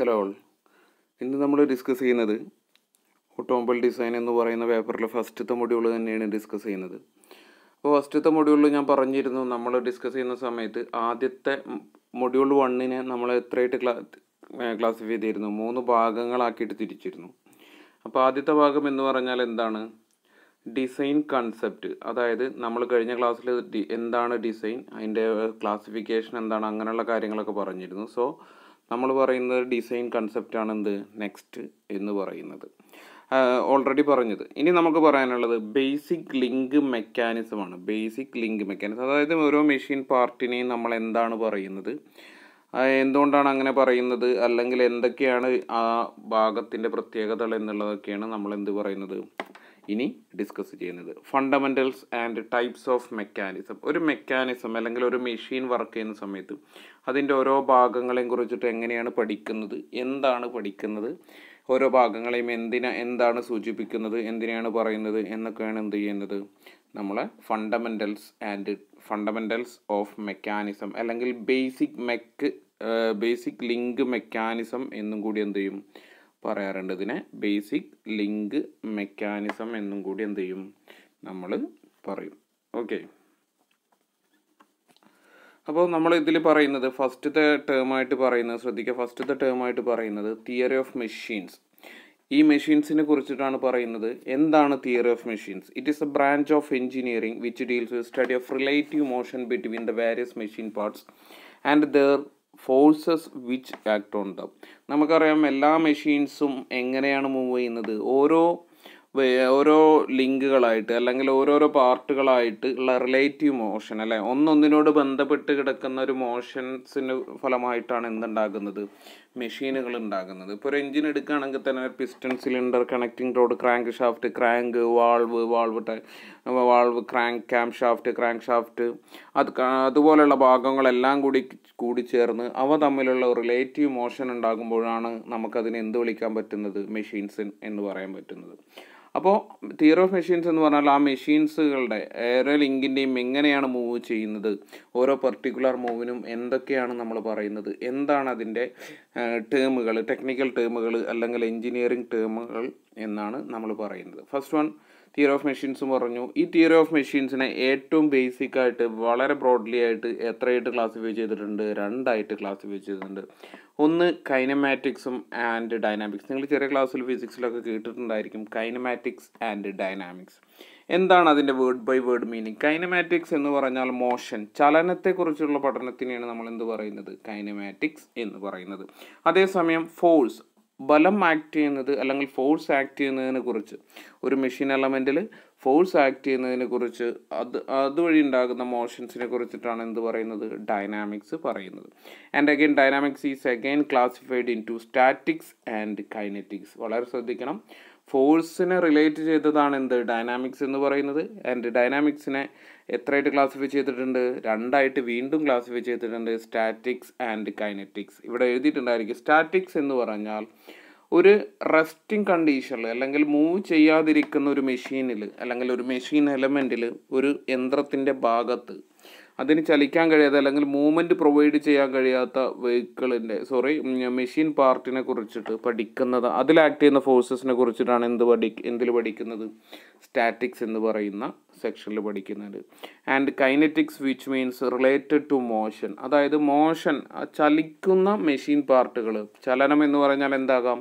Hello all ഇന്ന് നമ്മൾ discuss ചെയ്യുന്നത് ഓട്ടോമൊബൈൽ ഡിസൈൻ എന്ന് പറയുന്ന പേപ്പറിലെ ഫസ്റ്റത്തെ മൊഡ്യൂൾ തന്നെയാണ് ഡിസ്കസ് ചെയ്യുന്നത്. അപ്പോൾ ഫസ്റ്റത്തെ മൊഡ്യൂളിൽ ഞാൻ പറഞ്ഞിരുന്നു നമ്മൾ ഡിസ്കസ് ചെയ്യുന്ന സമയത്ത് ആദ്യത്തെ മൊഡ്യൂൾ വണ്ണിനെ നമ്മൾ എത്രയായിട്ട് ക്ലാ ക്ലാസിഫൈ ചെയ്തിരുന്നു? മൂന്ന് ഭാഗങ്ങളാക്കിയിട്ട് തിരിച്ചിരുന്നു. അപ്പോൾ ആദ്യത്തെ ഭാഗം എന്ന് പറഞ്ഞാൽ എന്താണ്? ഡിസൈൻ കൺസെപ്റ്റ് അതായത് നമ്മൾ കഴിഞ്ഞ ക്ലാസ്സിൽ എന്താണ് ഡിസൈൻ അതിന്റെ ക്ലാസിഫിക്കേഷൻ എന്താണ്? അങ്ങനെയുള്ള കാര്യങ്ങളൊക്കെ പറഞ്ഞിരുന്നു. സോ നമ്മൾ പറയുന്നത് ഡിസൈൻ കൺസെപ്റ്റാണ് എന്ത്? നെക്സ്റ്റ് എന്ന് പറയുന്നത്. ഓൾറെഡി പറഞ്ഞത്. ഇനി നമുക്ക് പറയാനുള്ളത് ബേസിക് ലിങ്ക് മെക്കാനിസമാണ് ബേസിക് ലിങ്ക് മെക്കാനിസം അതായത് ഓരോ മെഷീൻ പാർട്ടിനെയും നമ്മൾ എന്താണ് പറയുന്നത്? എന്തുകൊണ്ടാണ് അങ്ങനെ പറയുന്നത്? അല്ലെങ്കിൽ എന്തൊക്കെയാണ് ആ ഭാഗത്തിന്റെ പ്രത്യേകതകൾ എന്നുള്ളതൊക്കെയാണ് നമ്മൾ എന്ത് പറയുന്നത്? ഇനി ഡിസ്കസ് ചെയ്യുന്നത്. Fundamentals and types of mechanism ഒരു മെക്കാനിസം അല്ലെങ്കിൽ ഒരു മെഷീൻ വർക്ക് ചെയ്യുന്ന സമയത്ത് അതിന്റെ ഓരോ ഭാഗങ്ങളെയും കുറിച്ചിട്ട് എങ്ങനെയാണ് പഠിക്കുന്നത്? എന്താണ് പഠിക്കുന്നത്? ഓരോ ഭാഗങ്ങളെയും എന്തിനാ എന്താണ് സൂചിപ്പിക്കുന്നത്? എന്തിനാണ് പറയുന്നത്? എന്നൊക്കെയാണ് എന്ത് ചെയ്യുന്നത്? നമ്മളെ fundamentals and fundamentals of mechanism അല്ലെങ്കിൽ basic mech basic link mechanism എന്നും കൂടി എന്ത് ചെയ്യും? പറയാറുണ്ട്. ഇതിനെ ബേസിക് ലിങ്ക് മെക്കാനിസം എന്നും കൂടി എന്ത് ചെയ്യും? നമ്മൾ പറയും. ഓക്കെ അപ്പോൾ നമ്മൾ ഇതിൽ പറയുന്നത് ഫസ്റ്റത്തെ ടേമായിട്ട് പറയുന്നത് ശ്രദ്ധിക്കുക ഫസ്റ്റത്തെ ടേമായിട്ട് പറയുന്നത് തിയറി ഓഫ് മെഷീൻസ് ഈ മെഷീൻസിനെ കുറിച്ചിട്ടാണ് പറയുന്നത്. എന്താണ് theory of machines it is a branch of engineering which deals with study of relative motion between the various machine parts and their forces which act on them നമുക്കറിയാം എല്ലാ മെഷീൻസും എങ്ങനെയാണ് move ചെയ്യുന്നത്? ഓരോ ഓരോ ലിങ്കുകളായിട്ട് അല്ലെങ്കിൽ ഓരോരോ പാർട്ടുകളായിട്ട് ഉള്ള റിലേറ്റീവ് മോഷൻ അല്ലെ? ഒന്നൊന്നിനോട് ബന്ധപ്പെട്ട് കിടക്കുന്ന ഒരു മോഷൻസിന് ഫലമായിട്ടാണ് എന്തുണ്ടാകുന്നത്? മെഷീനുകൾ ഉണ്ടാകുന്നത്. ഇപ്പോൾ ഒരു എഞ്ചിൻ എടുക്കുകയാണെങ്കിൽ തന്നെ piston cylinder connecting rod crank shaft crank valve valve valve crank cam shaft crank shaft അത് അതുപോലെയുള്ള ഭാഗങ്ങളെല്ലാം കൂടി കൂടി ചേർന്ന് അവ തമ്മിലുള്ള റിലേറ്റീവ് മോഷൻ ഉണ്ടാകുമ്പോഴാണ് നമുക്കതിനെ എന്ത് വിളിക്കാൻ പറ്റുന്നത്? മെഷീൻസ് എന്ന് പറയാൻ പറ്റുന്നത്. അപ്പോൾ തിയറി ഓഫ് മെഷീൻസ് എന്ന് പറഞ്ഞാൽ ആ മെഷീൻസുകളുടെ ഓരോ ലിങ്കിന്റെയും എങ്ങനെയാണ് മൂവ് ചെയ്യുന്നത്? ഓരോ പെർട്ടിക്കുലർ മൂവിനും എന്തൊക്കെയാണ് നമ്മൾ പറയുന്നത്? എന്താണ് അതിന്റെ ടേമുകൾ ടെക്നിക്കൽ ടേമുകൾ അല്ലെങ്കിൽ എഞ്ചിനീയറിംഗ് ടേമുകൾ എന്നാണ് നമ്മൾ പറയുന്നത്. First one theory of machines പറഞ്ഞു. ഈ തിയറി ഓഫ് മെഷീൻസിനെ ഏറ്റവും ബേസിക് ആയിട്ട് വളരെ ബ്രോഡ്ലി ആയിട്ട് എത്രയായിട്ട് ക്ലാസിഫൈ ചെയ്തിട്ടുണ്ട്? രണ്ടായിട്ട് ക്ലാസിഫൈ ചെയ്തിട്ടുണ്ട്. ഒന്ന് കൈനമാറ്റിക്സും ആൻഡ് ഡൈനാമിക്സ് നിങ്ങൾ ചെറിയ ക്ലാസ്സിൽ ഫിസിക്സിലൊക്കെ കേട്ടിട്ടുണ്ടായിരിക്കും കൈനമാറ്റിക്സ് ആൻഡ് ഡൈനാമിക്സ് എന്താണ് അതിന്റെ word by word meaning kinematics എന്ന് പറഞ്ഞാൽ മോഷൻ ചലനത്തെക്കുറിച്ചുള്ള പഠനത്തിനെയാണ് നമ്മൾ എന്ത് പറയുന്നത്? കൈനമാറ്റിക്സ് എന്ന് പറയുന്നത്. അതേസമയം ഫോഴ്സ് ബലം ആക്ട് ചെയ്യുന്നത് അല്ലെങ്കിൽ ഫോഴ്സ് ആക്ട് ചെയ്യുന്നതിനെ കുറിച്ച്. ഒരു മെഷീൻ എലമെന്റിൽ ഫോഴ്സ് ആക്ട് ചെയ്യുന്നതിനെ കുറിച്ച് അത് അതുവഴി ഉണ്ടാകുന്ന മോഷൻസിനെ കുറിച്ചിട്ടാണ് എന്ത് പറയുന്നത്? ഡൈനാമിക്സ് പറയുന്നത്. And again dynamics is again classified into statics and kinetics വളരെ ശ്രദ്ധിക്കണം. ഫോഴ്സിനെ റിലേറ്റ് ചെയ്തതാണ് എന്ത്? ഡൈനാമിക്സ് എന്ന് പറയുന്നത്. ആൻഡ് ഡൈനാമിക്സിനെ എത്രയായിട്ട് ക്ലാസിഫൈ ചെയ്തിട്ടുണ്ട്? രണ്ടായിട്ട് വീണ്ടും ക്ലാസിഫൈ ചെയ്തിട്ടുണ്ട്. സ്റ്റാറ്റിക്സ് ആൻഡ് കൈനറ്റിക്സ് ഇവിടെ എഴുതിയിട്ടുണ്ടായിരിക്കും. സ്റ്റാറ്റിക്സ് എന്ന് പറഞ്ഞാൽ ഒരു റെസ്റ്റിംഗ് കണ്ടീഷനിൽ അല്ലെങ്കിൽ മൂവ് ചെയ്യാതിരിക്കുന്ന ഒരു മെഷീനിൽ അല്ലെങ്കിൽ ഒരു മെഷീൻ എലമെന്റിൽ ഒരു യന്ത്രത്തിന്റെ ഭാഗത്ത് അതിന് ചലിക്കാൻ കഴിയാത്ത അല്ലെങ്കിൽ മൂവ്മെന്റ് പ്രൊവൈഡ് ചെയ്യാൻ കഴിയാത്ത വെഹിക്കിളിന്റെ സോറി മെഷീൻ പാർട്ടിനെ കുറിച്ചിട്ട് പഠിക്കുന്നത് അതിൽ ആക്ട് ചെയ്യുന്ന ഫോഴ്സസിനെ കുറിച്ചിട്ടാണ് എന്ത് പഠി എന്തിൽ പഠിക്കുന്നത്? സ്റ്റാറ്റിക്സ് എന്ന് പറയുന്ന സെക്ഷനിൽ പഠിക്കുന്നത് and kinetics which means related to motion അതായത് മോഷൻ ചലിക്കുന്ന മെഷീൻ പാർട്ടുകൾ ചലനം എന്ന് പറഞ്ഞാൽ എന്താകാം?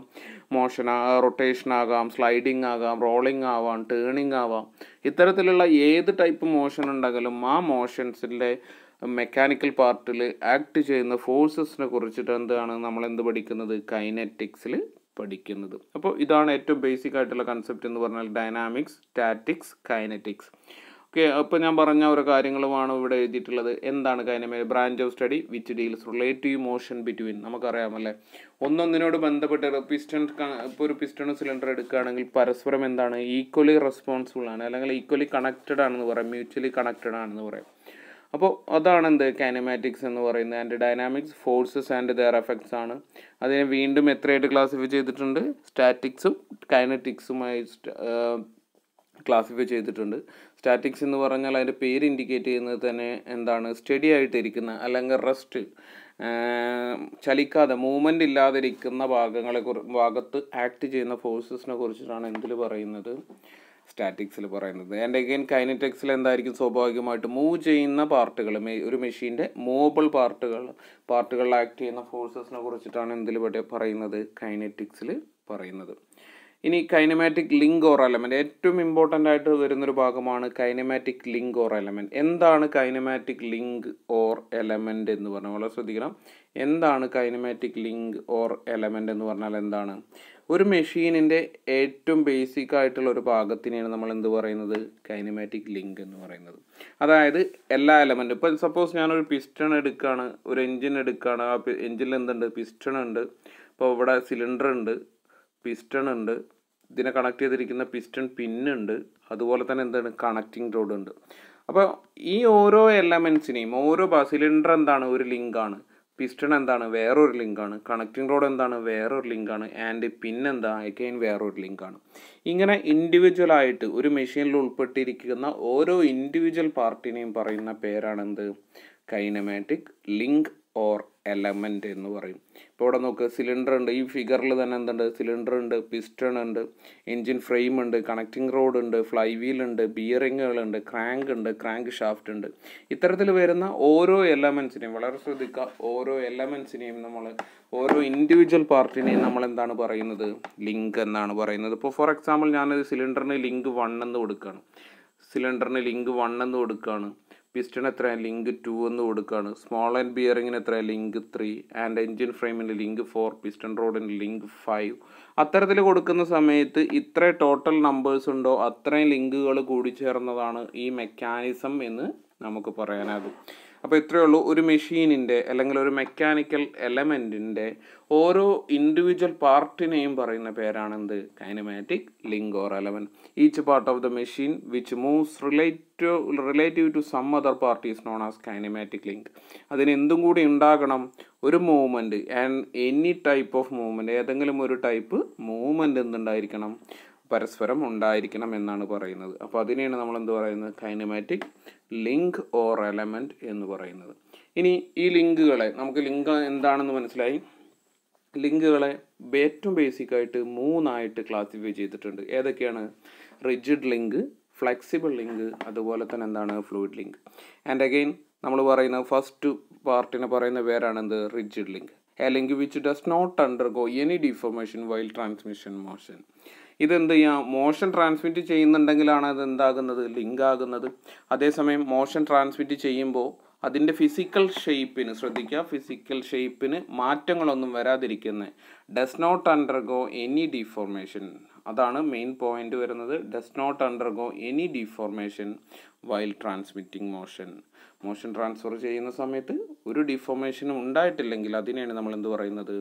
മോഷൻ റൊട്ടേഷൻ ആകാം സ്ലൈഡിങ് ആകാം റോളിംഗ് ആവാം ടേണിംഗ് ആവാം. ഇത്തരത്തിലുള്ള ഏത് ടൈപ്പ് മോഷൻ ഉണ്ടെങ്കിലും ആ മോഷൻസിന്റെ മെക്കാനിക്കൽ പാർട്ടിൽ ആക്ട് ചെയ്യുന്ന ഫോഴ്സസിനെ കുറിച്ചിട്ട് എന്താണ് നമ്മൾ എന്ത് പഠിക്കുന്നത്? കൈനറ്റിക്സിൽ പഠിക്കുന്നത്. അപ്പോൾ ഇതാണ് ഏറ്റവും ബേസിക് ആയിട്ടുള്ള കൺസെപ്റ്റ് എന്ന് പറഞ്ഞാൽ ഡൈനാമിക്സ് സ്റ്റാറ്റിക്സ് കൈനറ്റിക്സ് ഓക്കെ അപ്പോൾ ഞാൻ പറഞ്ഞ ഓരോ കാര്യങ്ങളുമാണ് ഇവിടെ എഴുതിയിട്ടുള്ളത്. എന്താണ് കൈനമേ branch of study which deals relative motion between നമുക്കറിയാമല്ലേ? ഒന്നൊന്നിനോട് ബന്ധപ്പെട്ട് പിസ്റ്റൺ ഇപ്പോൾ ഒരു പിസ്റ്റണും സിലിണ്ടർ എടുക്കുകയാണെങ്കിൽ പരസ്പരം എന്താണ്? ഈക്വലി റെസ്പോൺസിബിൾ ആണ്. അല്ലെങ്കിൽ ഈക്വലി കണക്റ്റഡ് ആണെന്ന് പറയാം. മ്യൂച്വലി കണക്റ്റഡ് ആണെന്ന് പറയാം. അപ്പോൾ അതാണ് എന്ത് കൈനമാറ്റിക്സ് എന്ന് പറയുന്നത്? And dynamics forces and their effects ആണ്. അതിനെ വീണ്ടും എത്രയായിട്ട് ക്ലാസിഫൈ ചെയ്തിട്ടുണ്ട്? സ്റ്റാറ്റിക്സും കൈനറ്റിക്സുമായി ക്ലാസിഫൈ ചെയ്തിട്ടുണ്ട്. സ്റ്റാറ്റിക്സ് എന്ന് പറഞ്ഞാൽ അതിന്റെ പേര് ഇൻഡിക്കേറ്റ് ചെയ്യുന്നത് തന്നെ എന്താണ്? സ്റ്റഡി ആയിട്ടിരിക്കുന്ന അല്ലെങ്കിൽ റെസ്റ്റ് ചലിക്കാതെ മൂവ്മെന്റ് ഇല്ലാതിരിക്കുന്ന ഭാഗങ്ങളെ കുറി ഭാഗത്ത് ആക്ട് ചെയ്യുന്ന ഫോഴ്സസിനെ കുറിച്ചിട്ടാണ് എന്തിൽ പറയുന്നത്? സ്റ്റാറ്റിക്സിൽ പറയുന്നത്. ആൻഡ് അഗെയിൻ കൈനറ്റിക്സിൽ എന്തായിരിക്കും? സ്വാഭാവികമായിട്ട് മൂവ് ചെയ്യുന്ന പാർട്ടുകൾ ഒരു മെഷീന്റെ മൂവബിൾ പാർട്ടുകൾ പാർട്ടുകളിൽ ആക്ട് ചെയ്യുന്ന ഫോഴ്സസിനെ കുറിച്ചിട്ടാണ് എന്തിൽ പറയുന്നത്? കൈനറ്റിക്സിൽ പറയുന്നത്. ഇനി കൈനമാറ്റിക് ലിങ്ക് ഓർ എലമെന്റ് ഏറ്റവും ഇമ്പോർട്ടന്റ് ആയിട്ട് വരുന്നൊരു ഭാഗമാണ് കൈനമാറ്റിക് ലിങ്ക് ഓർ എലമെന്റ് എന്താണ് കൈനമാറ്റിക് ലിങ്ക് ഓർ എലമെന്റ് എന്ന് പറഞ്ഞാൽ വളരെ ശ്രദ്ധിക്കണം. എന്താണ് കൈനമാറ്റിക് ലിങ്ക് ഓർ എലമെന്റ് എന്ന് പറഞ്ഞാൽ എന്താണ്? ഒരു മെഷീനിന്റെ ഏറ്റവും ബേസിക് ആയിട്ടുള്ള ഒരു ഭാഗത്തിനെയാണ് നമ്മൾ എന്ത് പറയുന്നത്? കൈനമാറ്റിക് ലിങ്ക് എന്ന് പറയുന്നത്. അതായത് എല്ലാ എലമെന്റും ഇപ്പം സപ്പോസ് ഞാനൊരു പിസ്റ്റൺ എടുക്കുകയാണ് ഒരു എഞ്ചിൻ എടുക്കുകയാണ് ആ എൻജിനിൽ എന്തുണ്ട്? പിസ്റ്റൺ ഉണ്ട്. ഇപ്പോൾ ഇവിടെ സിലിണ്ടർ ഉണ്ട്. പിസ്റ്റൺ ഉണ്ട്. ഇതിനെ കണക്ട് ചെയ്തിരിക്കുന്ന പിസ്റ്റൺ പിന്നുണ്ട് അതുപോലെ തന്നെ എന്താണ്? കണക്റ്റിംഗ് റോഡ് ഉണ്ട്. അപ്പോൾ ഈ ഓരോ എലമെൻസിനെയും ഓരോ സിലിണ്ടർ എന്താണ്? ഒരു ലിങ്കാണ് പിസ്റ്റൺ എന്താണ്? വേറൊരു ലിങ്കാണ് കണക്റ്റിംഗ് റോഡ് എന്താണ്? വേറൊരു ലിങ്കാണ് ആൻഡ് പിന്നെന്താ അഗൈൻ വേറൊരു ലിങ്കാണ് ഇങ്ങനെ ഇൻഡിവിജ്വൽ ആയിട്ട് ഒരു മെഷീനിൽ ഉൾപ്പെട്ടിരിക്കുന്ന ഓരോ ഇൻഡിവിജ്വൽ പാർട്ടിനെയും പറയുന്ന പേരാണെന്ത്? കൈനമാറ്റിക് ലിങ്ക് ഓർ എലമെന്റ് എന്ന് പറയും. ഇപ്പോൾ ഇവിടെ നോക്ക് സിലിണ്ടർ ഉണ്ട്. ഈ ഫിഗറിൽ തന്നെ എന്തുണ്ട്? സിലിണ്ടർ ഉണ്ട് പിസ്റ്റൺ ഉണ്ട് എൻജിൻ ഫ്രെയിം ഉണ്ട് കണക്റ്റിംഗ് റോഡ് ഉണ്ട് ഫ്ലൈ വീൽ ഉണ്ട് ബിയറിങ്ങുകളുണ്ട് ക്രാങ്ക് ഉണ്ട് ക്രാങ്ക് ഷാഫ്റ്റ് ഉണ്ട്. ഇത്തരത്തിൽ വരുന്ന ഓരോ എലമെൻസിനെയും വളരെ ശ്രദ്ധിക്കുക ഓരോ എലമെൻസിനെയും നമ്മൾ ഓരോ ഇൻഡിവിജ്വൽ പാർട്ടിനെയും നമ്മൾ എന്താണ് പറയുന്നത്? ലിങ്ക് എന്നാണ് പറയുന്നത്. ഇപ്പോൾ ഫോർ എക്സാമ്പിൾ ഞാനൊരു സിലിണ്ടറിന് ലിങ്ക് വൺ എന്ന് കൊടുക്കുകയാണ് സിലിണ്ടറിന് ലിങ്ക് വൺ എന്ന് കൊടുക്കുകയാണ് പിസ്റ്റൺ എത്ര ലിങ്ക് ടു എന്ന് കൊടുക്കുകയാണ് സ്മോൾ ആൻഡ് ബിയറിങ്ങിന് എത്ര ലിങ്ക് ത്രീ. ആൻഡ് എൻജിൻ ഫ്രെയിമിന് ലിങ്ക് ഫോർ. പിസ്റ്റൺ റോഡിന് ലിങ്ക് ഫൈവ്. അത്തരത്തിൽ കൊടുക്കുന്ന സമയത്ത് ഇത്ര ടോട്ടൽ നമ്പേഴ്സ് ഉണ്ടോ? അത്രയും ലിങ്കുകൾ കൂടി ചേർന്നതാണ് ഈ മെക്കാനിസം എന്ന് നമുക്ക് പറയാനാകും. അപ്പോൾ ഇത്രയേ ഉള്ളൂ. ഒരു മെഷീനിന്റെ അല്ലെങ്കിൽ ഒരു മെക്കാനിക്കൽ എലമെന്റിന്റെ ഓരോ ഇൻഡിവിജ്വൽ പാർട്ടിനെയും പറയുന്ന പേരാണെന്ത്? Kinematic link or element each part of the machine which moves relative relative to some other parties known as kinematic link അതിന് എന്തും കൂടി ഉണ്ടാകണം. ഒരു movement and any type of movement ഏതെങ്കിലും ഒരു ടൈപ്പ് മൂവ്മെന്റ് എന്തുണ്ടായിരിക്കണം? പരസ്പരം ഉണ്ടായിരിക്കണം എന്നാണ് പറയുന്നത്. അപ്പോൾ അതിനെയാണ് നമ്മൾ എന്ത് പറയുന്നത്? കൈനമാറ്റിക് ലിങ്ക് ഓർ എലമെന്റ് എന്ന് പറയുന്നത്. ഇനി ഈ ലിങ്കുകളെ നമുക്ക് ലിങ്ക് എന്താണെന്ന് മനസ്സിലായി? ലിങ്കുകളെ ഏറ്റവും ബേസിക് ആയിട്ട് മൂന്നായിട്ട് ക്ലാസിഫൈ ചെയ്തിട്ടുണ്ട്. ഏതൊക്കെയാണ്? റിജിഡ് ലിങ്ക് ഫ്ലെക്സിബിൾ ലിങ്ക് അതുപോലെ തന്നെ എന്താണ്? ഫ്ലൂയിഡ് ലിങ്ക് ആൻഡ് അഗെയിൻ നമ്മൾ പറയുന്ന ഫസ്റ്റ് പാർട്ടിനെ പറയുന്ന പേരാണ് എന്ത് rigid link a link which does not undergo any deformation while transmission motion ഇതെന്ത് ചെയ്യാം? മോഷൻ ട്രാൻസ്മിറ്റ് ചെയ്യുന്നുണ്ടെങ്കിലാണ് അത് എന്താകുന്നത്? ലിങ്ക് ആകുന്നത് അതേസമയം മോഷൻ ട്രാൻസ്മിറ്റ് ചെയ്യുമ്പോൾ അതിന്റെ ഫിസിക്കൽ ഷേപ്പിന് ശ്രദ്ധിക്കുക ഫിസിക്കൽ ഷേപ്പിന് മാറ്റങ്ങളൊന്നും വരാതിരിക്കുന്നത് does not undergo any deformation അതാണ് മെയിൻ പോയിന്റ് വരുന്നത്. Does not undergo any deformation while transmitting motion motion transfer ചെയ്യുന്ന സമയത്ത് ഒരു ഡിഫോർമേഷനും ഉണ്ടായിട്ടില്ലെങ്കിൽ അതിനെയാണ് നമ്മൾ എന്ത് പറയുന്നത്?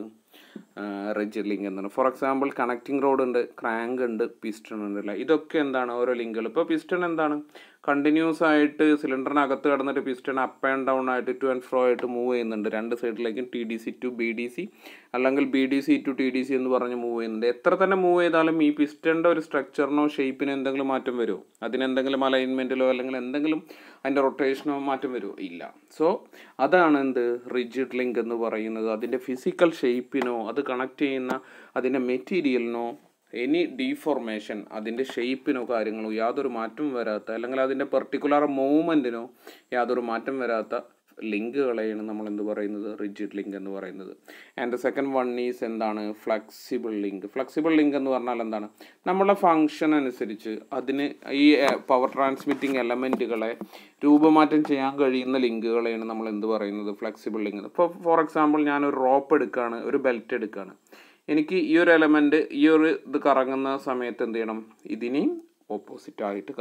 റിജിഡ് ലിങ്ക് എന്നാണ് ഫോർ എക്സാമ്പിൾ കണക്റ്റിംഗ് റോഡ് ഉണ്ട് ക്രാങ്ക് ഉണ്ട് പിസ്റ്റൺ ഉണ്ട് അല്ലേ? ഇതൊക്കെ എന്താണ് ഓരോ ലിങ്കുകൾ ഇപ്പോൾ പിസ്റ്റൺ എന്താണ്? കണ്ടിന്യൂസ് ആയിട്ട് സിലിണ്ടറിനകത്ത് കടന്നിട്ട് പിസ്റ്റൺ അപ്പ് ആൻഡ് ഡൗൺ ആയിട്ട് ടു ആൻഡ് ഫ്രോ ആയിട്ട് മൂവ് ചെയ്യുന്നുണ്ട്. രണ്ട് സൈഡിലേക്കും T D C to B D C അല്ലെങ്കിൽ B D C to T D C എന്ന് പറഞ്ഞ് മൂവ് ചെയ്യുന്നുണ്ട്. എത്ര തന്നെ മൂവ് ചെയ്താലും ഈ പിസ്റ്റണിന്റെ ഒരു സ്ട്രക്ചറിനോ ഷേപ്പിനോ എന്തെങ്കിലും മാറ്റം വരുമോ? അതിനെന്തെങ്കിലും അലൈൻമെന്റിലോ അല്ലെങ്കിൽ എന്തെങ്കിലും അതിന്റെ റൊട്ടേഷനോ മാറ്റം വരുമോ? ഇല്ല. സോ അതാണ് എന്ത്? റിജിഡ് ലിങ്ക് എന്ന് പറയുന്നത്. അതിന്റെ ഫിസിക്കൽ ഷേപ്പിനോ അത് കണക്ട് ചെയ്യുന്ന അതിന്റെ മെറ്റീരിയലിനോ എനി ഡീഫോർമേഷൻ അതിന്റെ ഷേപ്പിനോ കാര്യങ്ങളോ യാതൊരു മാറ്റം വരാത്ത അല്ലെങ്കിൽ അതിന്റെ പെർട്ടിക്കുലർ മൂവ്മെന്റിനോ യാതൊരു മാറ്റം വരാത്ത ലിങ്കുകളെയാണ് നമ്മൾ എന്ത് പറയുന്നത്? റിജിഡ് ലിങ്ക് എന്ന് പറയുന്നത്. ആൻഡ് സെക്കൻഡ് വൺ ഈസ് എന്താണ്? Flexible link. ഫ്ലെക്സിബിൾ ലിങ്ക് എന്ന് പറഞ്ഞാൽ എന്താണ്? നമ്മളെ ഫങ്ഷൻ അനുസരിച്ച് അതിന് ഈ പവർ ട്രാൻസ്മിറ്റിംഗ് എലമെന്റുകളെ രൂപമാറ്റം ചെയ്യാൻ കഴിയുന്ന ലിങ്കുകളെയാണ് നമ്മൾ എന്ത് പറയുന്നത്? ഫ്ലെക്സിബിൾ ലിങ്ക് ഇപ്പോൾ ഫോർ എക്സാമ്പിൾ ഞാനൊരു റോപ്പ് എടുക്കുകയാണ് ഒരു ബെൽറ്റ് എടുക്കുകയാണ് എനിക്ക് ഈ ഒരു എലമെന്റ് ഈ ഒരു ഇത് കറങ്ങുന്ന സമയത്ത് എന്ത് ചെയ്യണം? ഇതിനെയും ഓപ്പോസിറ്റ് ആയിട്ട്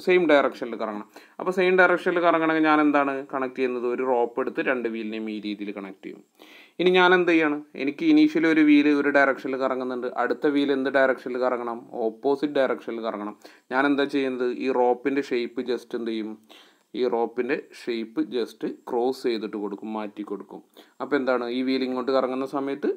സെയിം ഡയറക്ഷനിൽ കറങ്ങണം. അപ്പോൾ സെയിം ഡയറക്ഷനിൽ കറങ്ങണമെങ്കിൽ ഞാൻ എന്താണ്? കണക്ട് ചെയ്യുന്നത് ഒരു റോപ്പ് എടുത്ത് രണ്ട് വീലിനെയും ഈ രീതിയിൽ കണക്ട് ചെയ്യും. ഇനി ഞാൻ എന്ത് ചെയ്യണം? എനിക്ക് ഇനീഷ്യലി ഒരു വീൽ ഒരു ഡയറക്ഷനിൽ കറങ്ങുന്നുണ്ട്. അടുത്ത വീൽ എന്ത് ഡയറക്ഷനിൽ കറങ്ങണം? ഓപ്പോസിറ്റ് ഡയറക്ഷനിൽ കറങ്ങണം. ഞാൻ എന്താ ചെയ്യുന്നത്? ഈ റോപ്പിന്റെ ഷേപ്പ് ജസ്റ്റ് എന്ത് ചെയ്യും? ഈ റോപ്പിന്റെ ഷേപ്പ് ജസ്റ്റ് ക്രോസ് ചെയ്തിട്ട് കൊടുക്കും മാറ്റി കൊടുക്കും. അപ്പോൾ എന്താണ്? ഈ വീൽ ഇങ്ങോട്ട് കറങ്ങുന്ന സമയത്ത്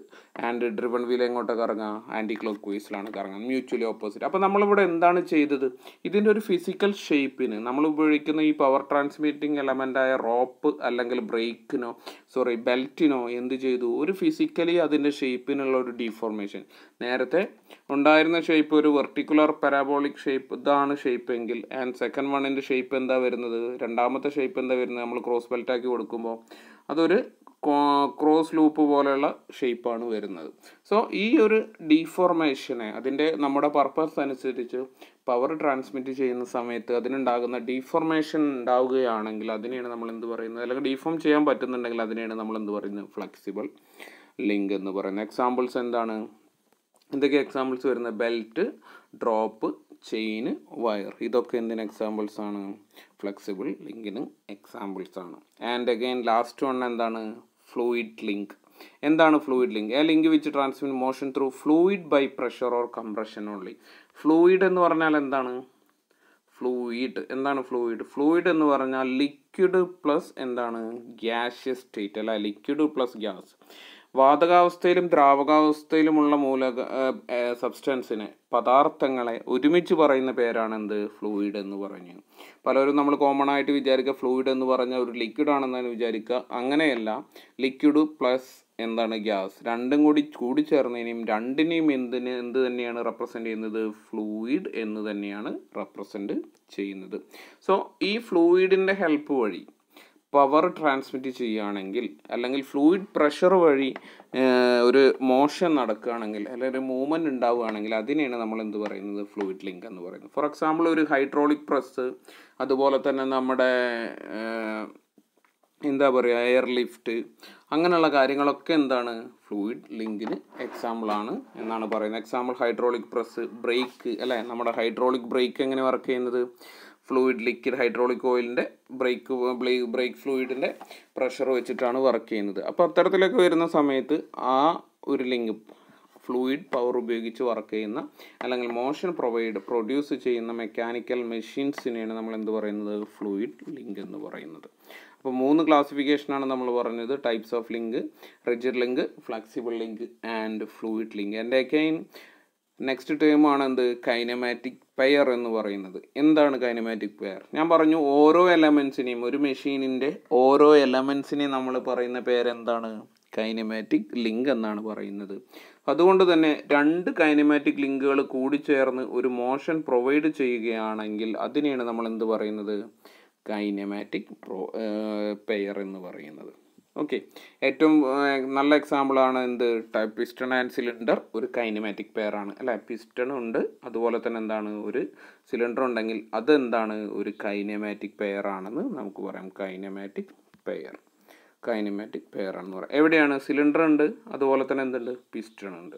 ആൻഡ് ഡ്രിവൺ വീൽ എങ്ങോട്ട് കറങ്ങുക ആന്റി ക്ലോക്ക് വൈസിലാണ് കറങ്ങുന്നത്. Mutually opposite. അപ്പോൾ നമ്മളിവിടെ എന്താണ് ചെയ്തത്? ഇതിന്റെ ഒരു ഫിസിക്കൽ ഷേപ്പിന് നമ്മൾ ഉപയോഗിക്കുന്ന ഈ പവർ ട്രാൻസ്മിറ്റിംഗ് എലമെന്റായ റോപ്പ് അല്ലെങ്കിൽ ബ്രേക്കിനോ സോറി ബെൽറ്റിനോ എന്ത് ചെയ്തു? ഒരു ഫിസിക്കലി അതിന്റെ ഷേപ്പിനുള്ള ഒരു ഡിഫോർമേഷൻ. നേരത്തെ ഉണ്ടായിരുന്ന ഷേപ്പ് ഒരു വെർട്ടിക്കുലർ പാരാബോളിക് ഷേപ്പ് ഇതാണ് ഷേപ്പ് എങ്കിൽ ആൻഡ് സെക്കൻഡ് വണ്ണിന്റെ ഷേപ്പ് എന്താ വരുന്നത്? രണ്ടാമത്തെ ഷേപ്പ് എന്താ വരുന്നത്? നമ്മൾ ക്രോസ് ബെൽറ്റാക്കി കൊടുക്കുമ്പോൾ അതൊരു ക്രോസ് ലൂപ്പ് പോലെയുള്ള ഷേപ്പാണ് വരുന്നത്. സോ ഈ ഒരു ഡീഫോർമേഷനെ അതിന്റെ നമ്മുടെ പർപ്പസ് അനുസരിച്ച് പവർ ട്രാൻസ്മിറ്റ് ചെയ്യുന്ന സമയത്ത് അതിനുണ്ടാകുന്ന ഡീഫോർമേഷൻ ഉണ്ടാവുകയാണെങ്കിൽ അതിനെയാണ് നമ്മൾ എന്ത് പറയുന്നത്? അല്ലെങ്കിൽ ഡീഫോം ചെയ്യാൻ പറ്റുന്നുണ്ടെങ്കിൽ അതിനെയാണ് നമ്മൾ എന്ത് പറയുന്നത്? ഫ്ലെക്സിബിൾ ലിങ്ക് എന്ന് പറയുന്നത്. എക്സാമ്പിൾസ് എന്താണ്? എന്തൊക്കെ എക്സാമ്പിൾസ് വരുന്നത്? ബെൽറ്റ് ഡ്രോപ്പ് ചെയിന് വയർ ഇതൊക്കെ എന്തിന് എക്സാമ്പിൾസ് ആണ്? ഫ്ലെക്സിബിൾ ലിങ്കിന് എക്സാമ്പിൾസ് ആണ്. ആൻഡ് അഗെയിൻ ലാസ്റ്റ് വൺ എന്താണ്? ഫ്ലൂയിഡ് ലിങ്ക് എന്താണ് fluid link a link which transmit motion through fluid by pressure or compression only fluid എന്ന് പറഞ്ഞാൽ എന്താണ്? ഫ്ലൂയിഡ് എന്താണ് ഫ്ലൂയിഡ് ഫ്ലൂയിഡ് എന്ന് പറഞ്ഞാൽ ലിക്വിഡ് പ്ലസ് എന്താണ്? ഗ്യാഷ്യസ് സ്റ്റേറ്റ് അല്ല ലിക്വിഡ് പ്ലസ് ഗ്യാസ് വാതകാവസ്ഥയിലും ദ്രാവകാവസ്ഥയിലുമുള്ള മൂലക സബ്സ്റ്റൻസിനെ പദാർത്ഥങ്ങളെ ഒരുമിച്ച് പറയുന്ന പേരാണ് എന്ത് ഫ്ലൂയിഡ് എന്ന് പറഞ്ഞു. പലരും നമ്മൾ കോമൺ ആയിട്ട് വിചാരിക്കുക ഫ്ലൂയിഡ് എന്ന് പറഞ്ഞാൽ ഒരു ലിക്വിഡ് ആണെന്നാണ് വിചാരിക്കുക. അങ്ങനെയല്ല. ലിക്വിഡ് പ്ലസ് എന്താണ്? ഗ്യാസ് രണ്ടും കൂടി കൂടിച്ചേർന്നതിനെയും രണ്ടിനെയും എന്തിന് എന്ത് തന്നെയാണ് റെപ്രസെന്റ് ചെയ്യുന്നത്? ഫ്ലൂയിഡ് എന്ന് തന്നെയാണ് റെപ്രസെന്റ് ചെയ്യുന്നത്. സോ ഈ ഫ്ലൂയിഡിന്റെ ഹെൽപ്പ് വഴി പവർ ട്രാൻസ്മിറ്റ് ചെയ്യുകയാണെങ്കിൽ അല്ലെങ്കിൽ ഫ്ലൂയിഡ് പ്രഷർ വഴി ഒരു മോഷൻ നടക്കുകയാണെങ്കിൽ അല്ലെങ്കിൽ ഒരു മൂവ്മെന്റ് ഉണ്ടാവുകയാണെങ്കിൽ അതിനെയാണ് നമ്മൾ എന്ത് പറയുന്നത്? ഫ്ലൂയിഡ് ലിങ്ക് എന്ന് പറയുന്നത്. ഫോർ എക്സാമ്പിൾ ഒരു ഹൈഡ്രോളിക് പ്രസ് അതുപോലെ തന്നെ നമ്മുടെ എന്താ പറയുക എയർ ലിഫ്റ്റ് അങ്ങനെയുള്ള കാര്യങ്ങളൊക്കെ എന്താണ്? ഫ്ലൂയിഡ് ലിങ്കിന് എക്സാമ്പിളാണ് എന്നാണ് പറയുന്നത്. എക്സാമ്പിൾ ഹൈഡ്രോളിക് പ്രസ് ബ്രേക്ക് അല്ലേ? നമ്മുടെ ഹൈഡ്രോളിക് ബ്രേക്ക് എങ്ങനെ വർക്ക് ചെയ്യുന്നത്? ഫ്ലൂയിഡ് ലിക്വിഡ് ഹൈഡ്രോളിക് ഓയിലിന്റെ ബ്രേക്ക് ബ്രേക്ക് ഫ്ലൂയിഡിന്റെ പ്രഷർ വെച്ചിട്ടാണ് വർക്ക് ചെയ്യുന്നത്. അപ്പോൾ അത്തരത്തിലൊക്കെ വരുന്ന സമയത്ത് ആ ഒരു ലിങ്ക് ഫ്ലൂയിഡ് പവർ ഉപയോഗിച്ച് വർക്ക് ചെയ്യുന്ന അല്ലെങ്കിൽ മോഷൻ പ്രൊവൈഡ് പ്രൊഡ്യൂസ് ചെയ്യുന്ന മെക്കാനിക്കൽ മെഷീൻസിനെയാണ് നമ്മൾ എന്ത് പറയുന്നത്? ഫ്ലൂയിഡ് ലിങ്ക് എന്ന് പറയുന്നത്. അപ്പോൾ മൂന്ന് ക്ലാസിഫിക്കേഷനാണ് നമ്മൾ പറഞ്ഞത്. Types of link rigid link flexible link and fluid link എന്റെ അഗൈൻ നെക്സ്റ്റ് ടേമാണ് എന്ത്? കൈനമാറ്റിക് പെയർ എന്ന് പറയുന്നത്. എന്താണ് കൈനമാറ്റിക് പെയർ ഞാൻ പറഞ്ഞു ഓരോ എലമെൻസിനെയും ഒരു മെഷീനിന്റെ ഓരോ എലമെൻസിനെയും നമ്മൾ പറയുന്ന പേരെന്താണ് കൈനമാറ്റിക് ലിങ്ക് എന്നാണ് പറയുന്നത്. അതുകൊണ്ട് തന്നെ രണ്ട് കൈനമാറ്റിക് ലിങ്കുകൾ കൂടിച്ചേർന്ന് ഒരു മോഷൻ പ്രൊവൈഡ് ചെയ്യുകയാണെങ്കിൽ അതിനെയാണ് നമ്മൾ എന്ത് പറയുന്നത്? കൈനമാറ്റിക് പെയർ എന്ന് പറയുന്നത്. ഓക്കെ ഏറ്റവും നല്ല എക്സാമ്പിളാണ് എന്ത്? ടൈപ്പ് പിസ്റ്റൺ ആൻഡ് സിലിണ്ടർ ഒരു കൈനമാറ്റിക് പെയർ ആണ്. അല്ലെ? പിസ്റ്റൺ ഉണ്ട്. അതുപോലെ തന്നെ എന്താണ്? ഒരു സിലിണ്ടർ ഉണ്ടെങ്കിൽ അതെന്താണ് ഒരു കൈനമാറ്റിക് പെയർ ആണെന്ന് നമുക്ക് പറയാം. കൈനമാറ്റിക് പെയർ കൈനമാറ്റിക് പെയർ ആണെന്ന് പറയാം. എവിടെയാണ്? സിലിണ്ടർ ഉണ്ട്. അതുപോലെ തന്നെ എന്തുണ്ട്? പിസ്റ്റൺ ഉണ്ട്.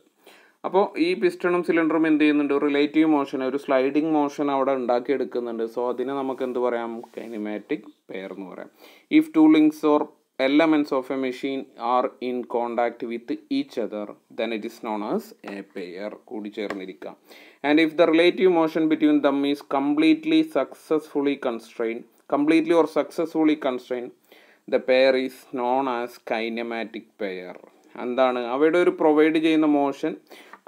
അപ്പോൾ ഈ പിസ്റ്റണും സിലിണ്ടറും എന്ത് ചെയ്യുന്നുണ്ട്? റിലേറ്റീവ് മോഷൻ ഒരു സ്ലൈഡിങ് മോഷൻ അവിടെ ഉണ്ടാക്കിയെടുക്കുന്നുണ്ട്. സോ അതിനെ നമുക്ക് എന്ത് പറയാം? കൈനമാറ്റിക് പെയർ എന്ന് പറയാം. If two links or elements of a machine are in contact with each other then it is known as a pair കൂടിച്ചേർന്നിരിക്കാം and if the relative motion between them is completely successfully constrained completely or successfully constrained the pair is known as kinematic pair എന്താണ് അവയുടെ ഒരു provide ചെയ്യുന്ന motion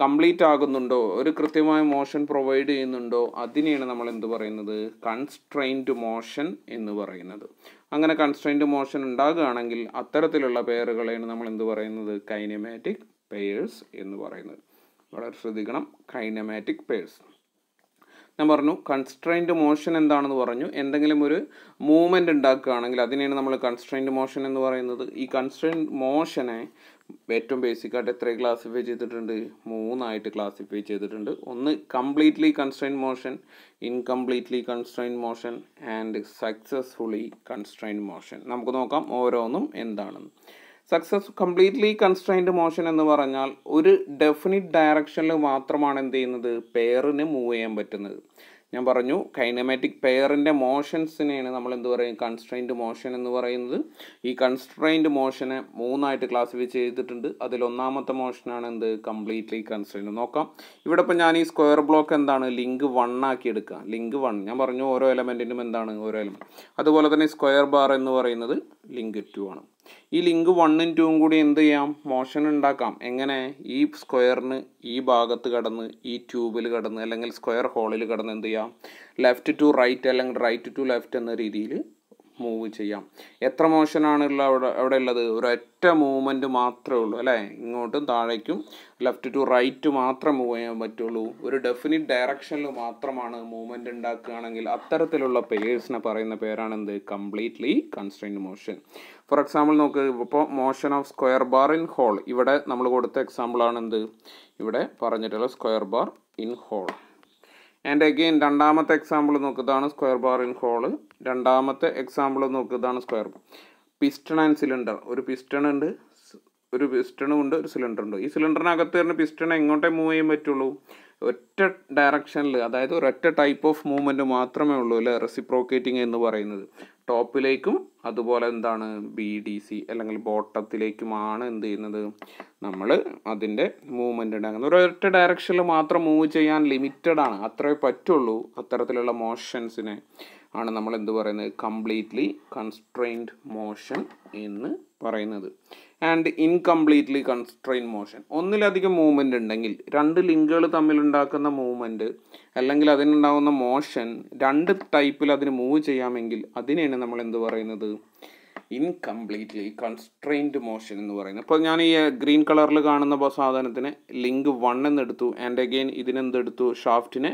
complete ആകുന്നുണ്ടോ? ഒരു കൃത്യമായ motion provide ചെയ്യുന്നുണ്ടോ? അതിനെയാണ് നമ്മൾ എന്ത് പറയുന്നത്? കൺസ്ട്രെയിൻഡ് മോഷൻ എന്ന് പറയുന്നത്. അങ്ങനെ കൺസ്ട്രെയിൻഡ് മോഷൻ ഉണ്ടാകുകയാണെങ്കിൽ അത്തരത്തിലുള്ള പെയറുകളെയാണ് നമ്മൾ എന്ത് പറയുന്നത്? കൈനമാറ്റിക് പെയേഴ്സ് എന്ന് പറയുന്നത്. വളരെ ശ്രദ്ധിക്കണം. കൈനമാറ്റിക് പെയേഴ്സ് ഞാൻ പറഞ്ഞു കൺസ്ട്രെയിൻഡ് മോഷൻ എന്താണെന്ന് പറഞ്ഞു. എന്തെങ്കിലും ഒരു മൂവ്മെന്റ് ഉണ്ടാക്കുകയാണെങ്കിൽ അതിനെയാണ് നമ്മൾ കൺസ്ട്രെയിൻഡ് മോഷൻ എന്ന് പറയുന്നത്. ഈ കൺസ്ട്രെയിൻഡ് മോഷനെ ഏറ്റവും ബേസിക്കായിട്ട് എത്ര ക്ലാസിഫൈ ചെയ്തിട്ടുണ്ട്? മൂന്നായിട്ട് ക്ലാസിഫൈ ചെയ്തിട്ടുണ്ട്. ഒന്ന് completely constrained motion incompletely constrained motion and successfully constrained motion നമുക്ക് നോക്കാം ഓരോന്നും എന്താണെന്ന്. സക്സസ് കംപ്ലീറ്റ്ലി കൺസ്ട്രൈൻഡ് മോഷൻ എന്ന് പറഞ്ഞാൽ ഒരു ഡെഫിനിറ്റ് ഡയറക്ഷനിൽ മാത്രമാണ് എന്ത് ചെയ്യുന്നത്? പെയറിന് മൂവ് ചെയ്യാൻ പറ്റുന്നത്. ഞാൻ പറഞ്ഞു കൈനമാറ്റിക് പെയറിന്റെ മോഷൻസിനെയാണ് നമ്മൾ എന്ത് പറയും കൺസ്ട്രൈൻഡ് മോഷൻ എന്ന് പറയുന്നത്. ഈ കൺസ്ട്രൈൻഡ് മോഷനെ മൂന്നായിട്ട് ക്ലാസിഫൈ ചെയ്തിട്ടുണ്ട്. അതിൽ ഒന്നാമത്തെ മോഷനാണ് എന്ത്? കംപ്ലീറ്റ്ലി കൺസ്ട്രൈൻഡ് നോക്കാം. ഇവിടെ ഇപ്പോൾ ഞാൻ ഈ സ്ക്വയർ ബ്ലോക്ക് എന്താണ്? ലിങ്ക് വൺ ആക്കി എടുക്കുക. ലിങ്ക് വൺ ഞാൻ പറഞ്ഞു ഓരോ എലമെന്റിനും എന്താണ്? ഓരോ എലമെന്റ് അതുപോലെ തന്നെ സ്ക്വയർ ബാർ എന്ന് പറയുന്നത് ലിങ്ക് ടു ആണ്. ഈ ലിങ്ക് വണ്ണും ടൂവും കൂടി എന്ത് ചെയ്യാം? മോഷൻ ഉണ്ടാക്കാം. എങ്ങനെ? ഈ സ്ക്വയറിന് ഈ ഭാഗത്ത് കടന്ന് ഈ ട്യൂബിൽ കടന്ന് അല്ലെങ്കിൽ സ്ക്വയർ ഹോളിൽ കടന്ന് എന്ത് ചെയ്യാം? ലെഫ്റ്റ് ടു റൈറ്റ് അല്ലെങ്കിൽ റൈറ്റ് ടു ലെഫ്റ്റ് എന്ന രീതിയിൽ മൂവ് ചെയ്യാം. എത്ര മോഷനാണ് ഉള്ള അവിടെ അവിടെ ഉള്ളത്? ഒരൊറ്റ മൂവ്മെന്റ് മാത്രമേ ഉള്ളൂ അല്ലേ? ഇങ്ങോട്ടും താഴേക്കും ലെഫ്റ്റ് ടു റൈറ്റ് മാത്രം മൂവ് ചെയ്യാൻ പറ്റുള്ളൂ. ഒരു ഡെഫിനിറ്റ് ഡയറക്ഷനിൽ മാത്രമാണ് മൂവ്മെന്റ് ഉണ്ടാക്കുകയാണെങ്കിൽ അത്തരത്തിലുള്ള പേഴ്സിനെ പറയുന്ന പേരാണ് എന്ത് completely constrained motion for example നോക്ക് ഇപ്പോൾ motion of square bar in hole ഇവിടെ നമ്മൾ കൊടുത്ത എക്സാമ്പിളാണ് എന്ത് ഇവിടെ പറഞ്ഞിട്ടുള്ള square bar in hole and again രണ്ടാമത്തെ എക്സാമ്പിൾ നോക്കുന്നതാണ് സ്ക്വയർ ബാർ ഇൻ ഹോൾ രണ്ടാമത്തെ എക്സാമ്പിൾ നോക്കുന്നതാണ് square square piston and cylinder ഒരു പിസ്റ്റൺ ഉണ്ട് ഒരു പിസ്റ്റണും ഉണ്ട് ഒരു സിലിണ്ടർ ഉണ്ട്. ഈ സിലിണ്ടറിനകത്ത് തന്നെ പിസ്റ്റൺ എങ്ങോട്ടേ മൂവ് ചെയ്യാൻ പറ്റുള്ളൂ? ഒറ്റ ഡയറക്ഷനിൽ അതായത് ഒരൊറ്റ ടൈപ്പ് ഓഫ് മൂവ്മെന്റ് മാത്രമേ ഉള്ളൂ അല്ലേ? റെസിപ്രോക്കേറ്റിംഗ് എന്ന് പറയുന്നത്. ടോപ്പിലേക്കും അതുപോലെ എന്താണ് ബി ഡി സി അല്ലെങ്കിൽ ബോട്ടത്തിലേക്കുമാണ് എന്ത് ചെയ്യുന്നത് നമ്മൾ അതിന്റെ മൂവ്മെന്റ് ഉണ്ടാക്കുന്നത്. ഒരൊറ്റ ഡയറക്ഷനിൽ മാത്രം മൂവ് ചെയ്യാൻ ലിമിറ്റഡ് ആണ്. അത്രേ പറ്റുള്ളൂ അത്തരത്തിലുള്ള മോഷൻസിനെ ആണ് നമ്മൾ എന്ത് പറയുന്നത്? കംപ്ലീറ്റ്ലി കൺസ്ട്രെയിൻഡ് മോഷൻ എന്ന് പറയുന്നത്. ആൻഡ് ഇൻകംപ്ലീറ്റ്ലി കൺസ്ട്രെയിൻ മോഷൻ ഒന്നിലധികം മൂവ്മെന്റ് ഉണ്ടെങ്കിൽ രണ്ട് ലിങ്കുകൾ തമ്മിലുണ്ടാക്കുന്ന മൂവ്മെന്റ് അല്ലെങ്കിൽ അതിനുണ്ടാകുന്ന മോഷൻ രണ്ട് ടൈപ്പിൽ അതിന് മൂവ് ചെയ്യാമെങ്കിൽ അതിനെയാണ് നമ്മൾ എന്ത് പറയുന്നത്? ഇൻകംപ്ലീറ്റ്ലി കൺസ്ട്രെയിൻഡ് മോഷൻ എന്ന് പറയുന്നത്. അപ്പോൾ ഞാൻ ഈ ഗ്രീൻ കളറിൽ കാണുന്ന സാധനത്തിന് ലിങ്ക് വൺ എന്നെടുത്തു ആൻഡ് അഗെയിൻ ഇതിനെന്തെടുത്തു ഷാഫ്റ്റിന്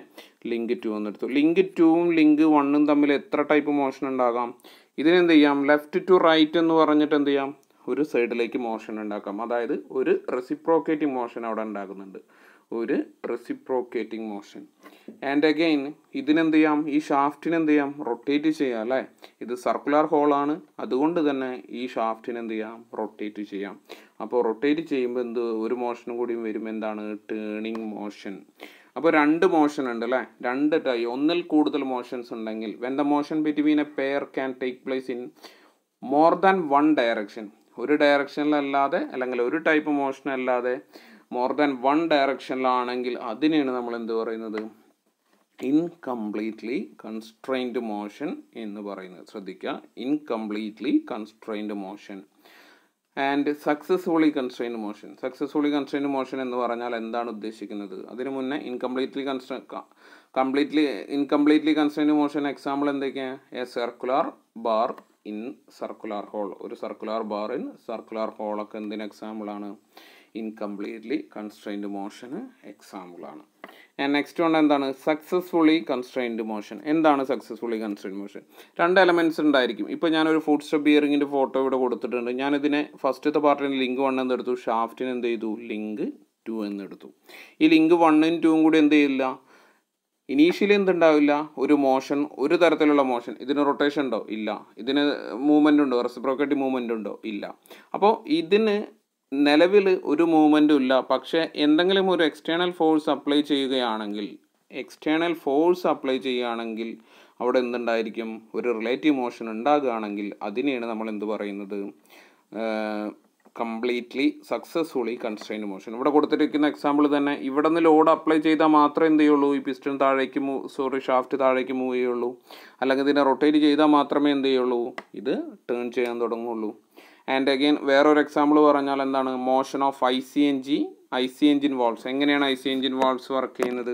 ലിങ്ക് ടു എന്നെടുത്തു ലിങ്ക് ടുവും ലിങ്ക് വണ്ണും തമ്മിൽ എത്ര ടൈപ്പ് മോഷൻ ഉണ്ടാകാം? ഇതിനെന്ത് ചെയ്യാം ലെഫ്റ്റ് ടു റൈറ്റ് എന്ന് പറഞ്ഞിട്ട് എന്ത് ചെയ്യാം ഒരു സൈഡിലേക്ക് മോഷൻ ഉണ്ടാക്കാം. അതായത് ഒരു റെസിപ്രോക്കേറ്റിംഗ് മോഷൻ അവിടെ ഉണ്ടാകുന്നുണ്ട് ഒരു റെസിപ്രോക്കേറ്റിംഗ് മോഷൻ ആൻഡ് അഗെയിൻ ഇതിനെന്ത് ചെയ്യാം ഈ ഷാഫ്റ്റിന് എന്ത് ചെയ്യാം റൊട്ടേറ്റ് ചെയ്യാം അല്ലേ? ഇത് സർക്കുലർ ഹോളാണ് അതുകൊണ്ട് തന്നെ ഈ ഷാഫ്റ്റിന് എന്ത് ചെയ്യാം. റൊട്ടേറ്റ് ചെയ്യാം അപ്പോൾ റൊട്ടേറ്റ് ചെയ്യുമ്പോൾ എന്ത് ഒരു മോഷനും കൂടി വരും. എന്താണ്? ടേണിംഗ് മോഷൻ അപ്പോൾ രണ്ട് മോഷൻ ഉണ്ട് അല്ലേ? രണ്ട് ടൈ ഒന്നിൽ കൂടുതൽ മോഷൻസ് ഉണ്ടെങ്കിൽ when the motion between a pair can take place in more than one direction ഒരു ഡയറക്ഷനിലല്ലാതെ അല്ലെങ്കിൽ ഒരു ടൈപ്പ് മോഷൻ അല്ലാതെ മോർ ദാൻ വൺ ഡയറക്ഷനിലാണെങ്കിൽ അതിനെയാണ് നമ്മൾ എന്ത് പറയുന്നത്? ഇൻകംപ്ലീറ്റ്ലി കൺസ്ട്രെയിൻഡ് മോഷൻ എന്ന് പറയുന്നത്. ശ്രദ്ധിക്കുക. Incompletely constrained motion and successfully constrained motion successfully constrained motion എന്ന് പറഞ്ഞാൽ എന്താണ് ഉദ്ദേശിക്കുന്നത്? അതിനു മുന്നേ incompletely കൺസ്ട്ര completely incompletely constrained motion example എന്തൊക്കെയാണ് a circular bar in circular hole ഒരു സർക്കുലർ ബാർ ഇൻ സർക്കുലർ ഹോളൊക്കെ എന്തിന് എക്സാമ്പിളാണ് ഇൻകംപ്ലീറ്റ്ലി കൺസ്ട്രെയിൻഡ് മോഷന് എക്സാമ്പിളാണ് നെക്സ്റ്റ് വൺ എന്താണ്? സക്സസ്ഫുള്ളി കൺസ്ട്രെയിൻഡ് മോഷൻ എന്താണ് സക്സസ്ഫുള്ളി കൺസ്ട്രെയിൻഡ് മോഷൻ രണ്ട് എലമെന്റ്സ് ഉണ്ടായിരിക്കും. ഇപ്പോൾ ഞാനൊരു ഫുഡ് സ്റ്റെപ്പ് ബിയറിങ്ങിന്റെ ഫോട്ടോ ഇവിടെ കൊടുത്തിട്ടുണ്ട്. ഞാനിതിനെ ഫസ്റ്റത്തെ പാർട്ടിന് ലിങ്ക് വൺ എന്നെടുത്തു ഷാഫ്റ്റിന് എന്ത് ചെയ്തു? ലിങ്ക് ടു എന്നെടുത്തു ഈ ലിങ്ക് വണ്ണും ടൂവും കൂടി എന്ത് ചെയ്യില്ല? ഇനീഷ്യലി എന്തുണ്ടാവില്ല? ഒരു മോഷൻ ഒരു തരത്തിലുള്ള മോഷൻ ഇതിന് റൊട്ടേഷൻ ഉണ്ടോ? ഇല്ല. ഇതിന് മൂവ്മെന്റ് ഉണ്ടോ? റെസിപ്രോക്കറ്റി മൂവ്മെന്റ് ഉണ്ടോ? ഇല്ല. അപ്പോൾ ഇതിന് നിലവിൽ ഒരു മൂവ്മെന്റും ഇല്ല. പക്ഷേ എന്തെങ്കിലും ഒരു എക്സ്റ്റേണൽ ഫോഴ്സ് അപ്ലൈ ചെയ്യുകയാണെങ്കിൽ എക്സ്റ്റേണൽ ഫോഴ്സ് അപ്ലൈ ചെയ്യുകയാണെങ്കിൽ അവിടെ എന്തുണ്ടായിരിക്കും? ഒരു റിലേറ്റീവ് മോഷൻ ഉണ്ടാകുകയാണെങ്കിൽ അതിനെയാണ് നമ്മൾ എന്ത് പറയുന്നത്? കംപ്ലീറ്റ്ലി സക്സസ്ഫുള്ളി കൺസ്ട്രെയിൻഡ് മോഷൻ ഇവിടെ കൊടുത്തിരിക്കുന്ന എക്സാമ്പിൾ തന്നെ ഇവിടെ നിന്ന് ലോഡ് അപ്ലൈ ചെയ്താൽ മാത്രമേ എന്ത് ചെയ്യുള്ളൂ? ഈ പിസ്റ്റൺ താഴേക്ക് മൂവ് സോറി ഷാഫ്റ്റ് താഴേക്ക് മൂവ് ചെയ്യുള്ളൂ. അല്ലെങ്കിൽ ഇതിനെ റൊട്ടേറ്റ് ചെയ്താൽ മാത്രമേ എന്ത് ചെയ്യുള്ളൂ? ഇത് ടേൺ ചെയ്യാൻ തുടങ്ങുള്ളൂ. ആൻഡ് അഗെയിൻ വേറൊരു എക്സാമ്പിൾ പറഞ്ഞാൽ എന്താണ്? Motion of I C N G I C engine valves എങ്ങനെയാണ് I C engine valves work ചെയ്യുന്നത്?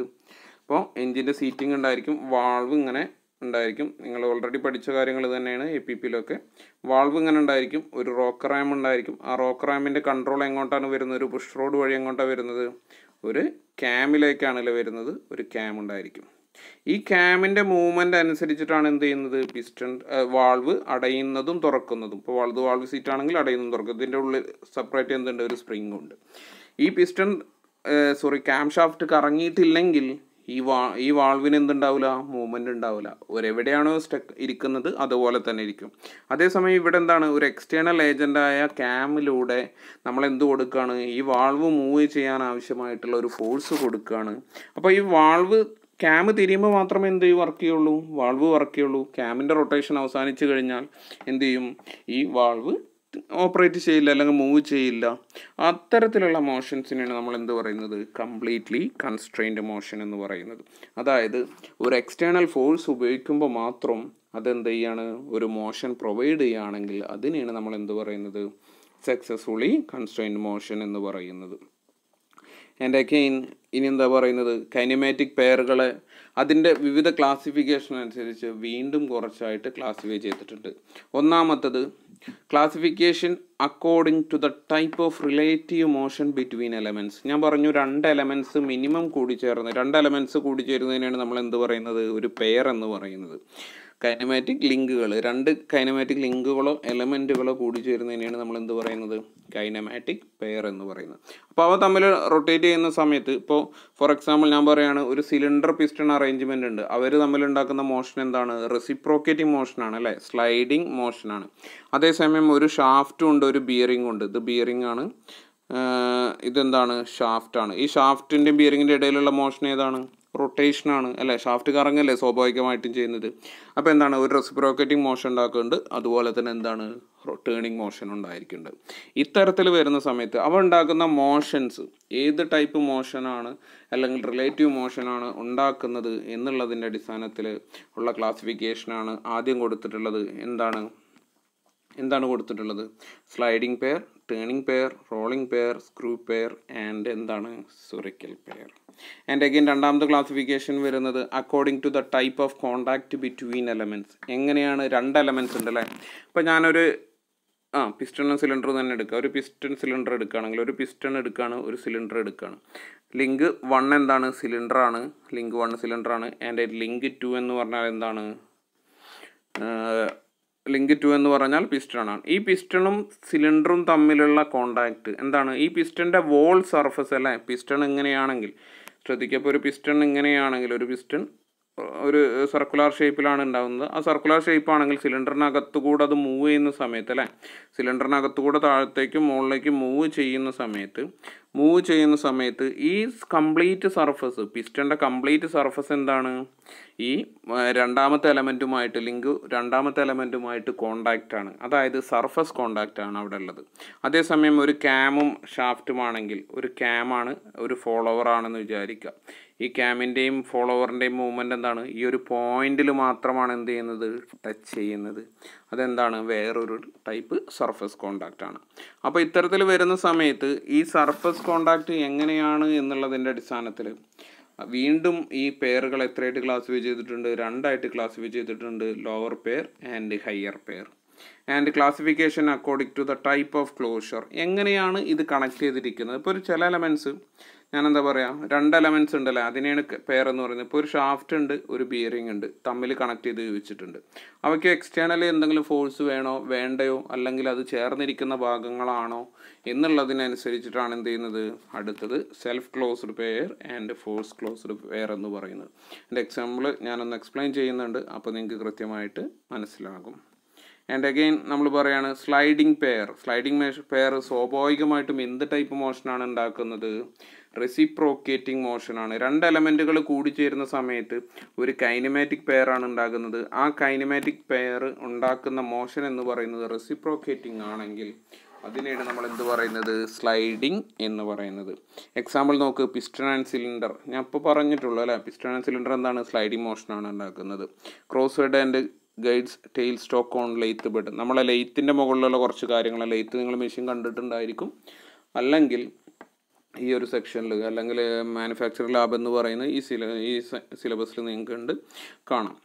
അപ്പോൾ എൻജിന്റെ സീറ്റിംഗ് ഉണ്ടായിരിക്കും വാൾവ് ഇങ്ങനെ ഉണ്ടായിരിക്കും. നിങ്ങൾ ഓൾറെഡി പഠിച്ച കാര്യങ്ങൾ തന്നെയാണ് എ പി പിയിലൊക്കെ വാൾവ് ഇങ്ങനെ ഉണ്ടായിരിക്കും ഒരു റോക്ക് റാം ഉണ്ടായിരിക്കും. ആ റോക്ക് റാമിന്റെ കൺട്രോൾ എങ്ങോട്ടാണ് വരുന്നത്? ഒരു പുഷ് റോഡ് വഴി എങ്ങോട്ടാണ് വരുന്നത്? ഒരു ക്യാമിലേക്കാണല്ലോ വരുന്നത്? ഒരു ക്യാം ഉണ്ടായിരിക്കും. ഈ ക്യാമിന്റെ മൂവ്മെന്റ് അനുസരിച്ചിട്ടാണ് എന്ത് ചെയ്യുന്നത്? പിസ്റ്റൺ വാൾവ് അടയുന്നതും തുറക്കുന്നതും. ഇപ്പോൾ വാൾവ് വാൾവ് സീറ്റ് ആണെങ്കിൽ അടയുന്നതും തുറക്കും. ഇതിന്റെ ഉള്ളിൽ സെപ്പറേറ്റ് എന്തുണ്ട്? ഒരു സ്പ്രിംഗ് ഉണ്ട്. ഈ പിസ്റ്റൺ സോറി ക്യാം ഷാഫ്റ്റ് കറങ്ങിയിട്ടില്ലെങ്കിൽ ഈ വാ ഈ വാൾവിന് എന്തുണ്ടാവില്ല മൂവ്മെന്റ് ഉണ്ടാവില്ല ഒരെവിടെയാണോ സ്റ്റക്ക് ഇരിക്കുന്നത് അതുപോലെ തന്നെ ഇരിക്കും. അതേസമയം ഇവിടെ എന്താണ്? ഒരു എക്സ്റ്റേണൽ ഏജന്റായ ക്യാമിലൂടെ നമ്മൾ എന്ത് കൊടുക്കുകയാണ് ഈ വാൾവ് മൂവ് ചെയ്യാൻ ആവശ്യമായിട്ടുള്ള ഒരു ഫോഴ്സ് കൊടുക്കുകയാണ് അപ്പോൾ ഈ വാൾവ് ക്യാം തിരിയുമ്പോൾ മാത്രമേ എന്ത് വർക്ക് ചെയ്യുള്ളൂ. വാൾവ് വർക്ക് ചെയ്യുള്ളൂ. ക്യാമിന്റെ റൊട്ടേഷൻ അവസാനിച്ചു കഴിഞ്ഞാൽ എന്ത് ചെയ്യും? ഈ വാൾവ് ഓപ്പറേറ്റ് ചെയ്യില്ല അല്ലെങ്കിൽ മൂവ് ചെയ്യില്ല. അത്തരത്തിലുള്ള മോഷൻസിനാണ് നമ്മൾ എന്ത് പറയുന്നത്? കംപ്ലീറ്റ്ലി കൺസ്ട്രെയിൻഡ് മോഷൻ എന്ന് പറയുന്നത്. അതായത് ഒരു എക്സ്റ്റേണൽ ഫോഴ്സ് ഉപയോഗിക്കുമ്പോൾ മാത്രം അതെന്ത് ചെയ്യാണ്? ഒരു മോഷൻ പ്രൊവൈഡ് ചെയ്യുകയാണെങ്കിൽ അതിനെയാണ് നമ്മൾ എന്ത് പറയുന്നത്? സക്സസ്ഫുള്ളി കൺസ്ട്രെയിൻഡ് മോഷൻ എന്ന് പറയുന്നത്. ആൻഡ് അഗെയിൻ ഇനി എന്താ പറയുന്നത്? കൈനമാറ്റിക് പെയറുകളെ അതിന്റെ വിവിധ ക്ലാസിഫിക്കേഷൻ അനുസരിച്ച് വീണ്ടും കുറച്ചായിട്ട് ക്ലാസിഫൈ ചെയ്തിട്ടുണ്ട്. ഒന്നാമത്തത് classification according to the type of relative motion between elements ഞാൻ പറഞ്ഞു രണ്ട് എലമെന്റ്സ് മിനിമം കൂടിച്ചേർന്ന് രണ്ട് എലമെന്റ്സ് കൂടിച്ചേരുന്നതിനാണ് നമ്മൾ എന്ത് പറയുന്നത്? ഒരു പെയർ എന്ന് പറയുന്നത്. കൈനമാറ്റിക് ലിങ്കുകൾ രണ്ട് കൈനമാറ്റിക് ലിങ്കുകളോ എലമെന്റുകളോ കൂടി ചേരുന്നതിനെയാണ് നമ്മൾ എന്ത് പറയുന്നത്? കൈനമാറ്റിക് പെയർ എന്ന് പറയുന്നത്. അപ്പോൾ അവ തമ്മിൽ റൊട്ടേറ്റ് ചെയ്യുന്ന സമയത്ത് ഇപ്പോൾ ഫോർ എക്സാമ്പിൾ ഞാൻ പറയുകയാണ് ഒരു സിലിണ്ടർ പിസ്റ്റൺ അറേഞ്ച്മെന്റ് ഉണ്ട്. അവർ തമ്മിൽ ഉണ്ടാക്കുന്ന മോഷൻ എന്താണ് റെസിപ്രോക്കേറ്റിംഗ് മോഷനാണ് അല്ലേ? സ്ലൈഡിങ് മോഷനാണ് അതേസമയം ഒരു ഷാഫ്റ്റും ഉണ്ട് ഒരു ബിയറിംഗ് ഉണ്ട്. ഇത് ബിയറിംഗ് ആണ്. ഇതെന്താണ്? ഷാഫ്റ്റാണ് ഈ ഷാഫ്റ്റിന്റെയും ബിയറിങ്ങിന്റെ ഇടയിലുള്ള മോഷൻ ഏതാണ്? റൊട്ടേഷനാണ് അല്ലേ? ഷാഫ്റ്റ് കറങ്ങല്ലേ സ്വാഭാവികമായിട്ടും ചെയ്യുന്നത്. അപ്പോൾ എന്താണ്? ഒരു റെസിപ്രോക്കേറ്റിംഗ് മോഷൻ ഉണ്ടാക്കുന്നുണ്ട്. അതുപോലെ തന്നെ എന്താണ്? ടേണിംഗ് മോഷൻ ഉണ്ടായിരിക്കുന്നുണ്ട്. ഇത്തരത്തിൽ വരുന്ന സമയത്ത് അവ ഉണ്ടാക്കുന്ന മോഷൻസ് ഏത് ടൈപ്പ് മോഷനാണ് അല്ലെങ്കിൽ റിലേറ്റീവ് മോഷനാണ് ഉണ്ടാക്കുന്നത് എന്നുള്ളതിന്റെ അടിസ്ഥാനത്തിൽ ഉള്ള ക്ലാസിഫിക്കേഷനാണ് ആദ്യം കൊടുത്തിട്ടുള്ളത്. എന്താണ്? എന്താണ് കൊടുത്തിട്ടുള്ളത്? Sliding pair turning pair rolling pair screw pair and എന്താണ്? സുറിക്കൽ പെയർ ആൻഡ് അഗെയിൻ രണ്ടാമത്തെ ക്ലാസിഫിക്കേഷൻ വരുന്നത് according to the type of contact between elements എങ്ങനെയാണ് രണ്ട് എലമെന്റ്സ് ഉണ്ട് അല്ലേ? ഇപ്പോൾ ഞാനൊരു ആ പിസ്റ്റണും സിലിണ്ടറും തന്നെ എടുക്കുക ഒരു പിസ്റ്റൺ സിലിണ്ടർ എടുക്കുകയാണെങ്കിൽ ഒരു പിസ്റ്റൺ എടുക്കുകയാണ് ഒരു സിലിണ്ടർ എടുക്കുകയാണ്. ലിങ്ക് വൺ എന്താണ്? സിലിണ്ടറാണ് ലിങ്ക് വൺ സിലിണ്ടറാണ് ആൻഡ് ലിങ്ക് ടു എന്ന് പറഞ്ഞാൽ എന്താണ്? ലിങ്ക് ടു എന്ന് പറഞ്ഞാൽ പിസ്റ്റണാണ് ഈ പിസ്റ്റണും സിലിണ്ടറും തമ്മിലുള്ള കോണ്ടാക്ട് എന്താണ്? ഈ പിസ്റ്റന്റെ വോൾ സർഫസ് അല്ലേ? പിസ്റ്റൺ ഇങ്ങനെയാണെങ്കിൽ ശ്രദ്ധിക്കുക. ഇപ്പോൾ ഒരു പിസ്റ്റൺ ഇങ്ങനെയാണെങ്കിൽ ഒരു പിസ്റ്റൺ ഒരു സർക്കുലർ ഷേപ്പിലാണ് ഉണ്ടാകുന്നത് ആ സർക്കുലർ ഷേപ്പ് ആണെങ്കിൽ സിലിണ്ടറിനകത്തു കൂടെ അത് മൂവ് ചെയ്യുന്ന സമയത്ത് അല്ലേ? സിലിണ്ടറിനകത്തു കൂടെ താഴത്തേക്കും മുകളിലേക്കും മൂവ് ചെയ്യുന്ന സമയത്ത് മൂവ് ചെയ്യുന്ന സമയത്ത് ഈ കംപ്ലീറ്റ് സർഫസ് പിസ്റ്റന്റെ കംപ്ലീറ്റ് സർഫസ് എന്താണ്? ഈ രണ്ടാമത്തെ എലമെന്റുമായിട്ട് ലിങ്ക് രണ്ടാമത്തെ എലമെന്റുമായിട്ട് കോണ്ടാക്റ്റ് ആണ്. അതായത് സർഫസ് കോണ്ടാക്റ്റ് ആണ് അവിടെ ഉള്ളത്. അതേസമയം ഒരു ക്യാമും ഷാഫ്റ്റുമാണെങ്കിൽ ഒരു ക്യാമാണ് ഒരു ഫോളോവർ ആണെന്ന് വിചാരിക്കുക. ഈ ക്യാമിന്റെയും ഫോളോവറിന്റെയും മൂവ്മെന്റ് എന്താണ്? ഈ ഒരു പോയിന്റിൽ മാത്രമാണ് എന്ത് ചെയ്യുന്നത്? ടച്ച് ചെയ്യുന്നത്. അതെന്താണ്? വേറൊരു ടൈപ്പ് സർഫസ് കോണ്ടാക്റ്റ് ആണ്. അപ്പോൾ ഇത്തരത്തിൽ വരുന്ന സമയത്ത് ഈ സർഫസ് കോണ്ടാക്റ്റ് എങ്ങനെയാണ് എന്നുള്ളതിന്റെ അടിസ്ഥാനത്തിൽ വീണ്ടും ഈ പെയറുകൾ എത്രയായിട്ട് ക്ലാസിഫൈ ചെയ്തിട്ടുണ്ട്? രണ്ടായിട്ട് ക്ലാസിഫൈ ചെയ്തിട്ടുണ്ട്. Lower pair and higher pair and classification according to the type of closure എങ്ങനെയാണ് ഇത് കണക്ട് ചെയ്തിരിക്കുന്നത്? ഇപ്പോൾ ഒരു ചില എലമെന്റ്സ് ഞാൻ എന്താ പറയുക രണ്ട് എലമെന്റ്സ് ഉണ്ടല്ലേ? അതിനെയാണ് പെയർ എന്ന് പറയുന്നത്. ഇപ്പോൾ ഒരു ഷാഫ്റ്റ് ഉണ്ട് ഒരു ബിയറിംഗ് ഉണ്ട് തമ്മിൽ കണക്ട് ചെയ്ത് വെച്ചിട്ടുണ്ട്. അവയ്ക്ക് എക്സ്റ്റേണലി എന്തെങ്കിലും ഫോഴ്സ് വേണോ വേണ്ടയോ അല്ലെങ്കിൽ അത് ചേർന്നിരിക്കുന്ന ഭാഗങ്ങളാണോ എന്നുള്ളതിനനുസരിച്ചിട്ടാണ് എന്ത് ചെയ്യുന്നത്? അടുത്തത് self closed pair and force closed pair എന്ന് പറയുന്നത്. എന്റെ എക്സാമ്പിൾ ഞാനൊന്ന് എക്സ്പ്ലെയിൻ ചെയ്യുന്നുണ്ട് അപ്പോൾ നിങ്ങൾക്ക് കൃത്യമായിട്ട് മനസ്സിലാകും. ആൻഡ് അഗെയിൻ നമ്മൾ പറയാണ് സ്ലൈഡിംഗ് പെയർ സ്ലൈഡിംഗ് പെയർ സ്വാഭാവികമായിട്ടും എന്ത് ടൈപ്പ് മോഷനാണ് ഉണ്ടാക്കുന്നത്? റെസിപ്രോക്കേറ്റിംഗ് മോഷനാണ് രണ്ട് എലമെന്റുകൾ കൂടിച്ചേരുന്ന സമയത്ത് ഒരു കൈനമാറ്റിക് പെയർ ആണ് ഉണ്ടാകുന്നത്. ആ കൈനമാറ്റിക് പെയർ ഉണ്ടാക്കുന്ന മോഷൻ എന്ന് പറയുന്നത് റെസിപ്രോക്കേറ്റിംഗ് ആണെങ്കിൽ അതിനെയാണ് നമ്മൾ എന്ത് പറയുന്നത്? സ്ലൈഡിംഗ് എന്ന് പറയുന്നത്. എക്സാമ്പിൾ നോക്ക് പിസ്റ്റൺ ആൻഡ് സിലിണ്ടർ ഞാൻ ഇപ്പോൾ പറഞ്ഞിട്ടുള്ളൂ അല്ലേ? പിസ്റ്റൺ ആൻഡ് സിലിണ്ടർ എന്താണ്? സ്ലൈഡിംഗ് മോഷനാണ് ഉണ്ടാക്കുന്നത്. Cross head and guides tail stock on lathe bed നമ്മളെ ലെയ്ത്തിന്റെ മുകളിലുള്ള കുറച്ച് കാര്യങ്ങൾ ലെയ്ത്ത് നിങ്ങൾ മെഷീൻ കണ്ടിട്ടുണ്ടായിരിക്കും. അല്ലെങ്കിൽ ഈ ഒരു സെക്ഷനിൽ അല്ലെങ്കിൽ മാനുഫാക്ചർ ലാബ് എന്ന് പറയുന്ന ഈ സില ഈ സിലബസിൽ നിങ്ങൾക്ക് ഉണ്ട് കാണാം.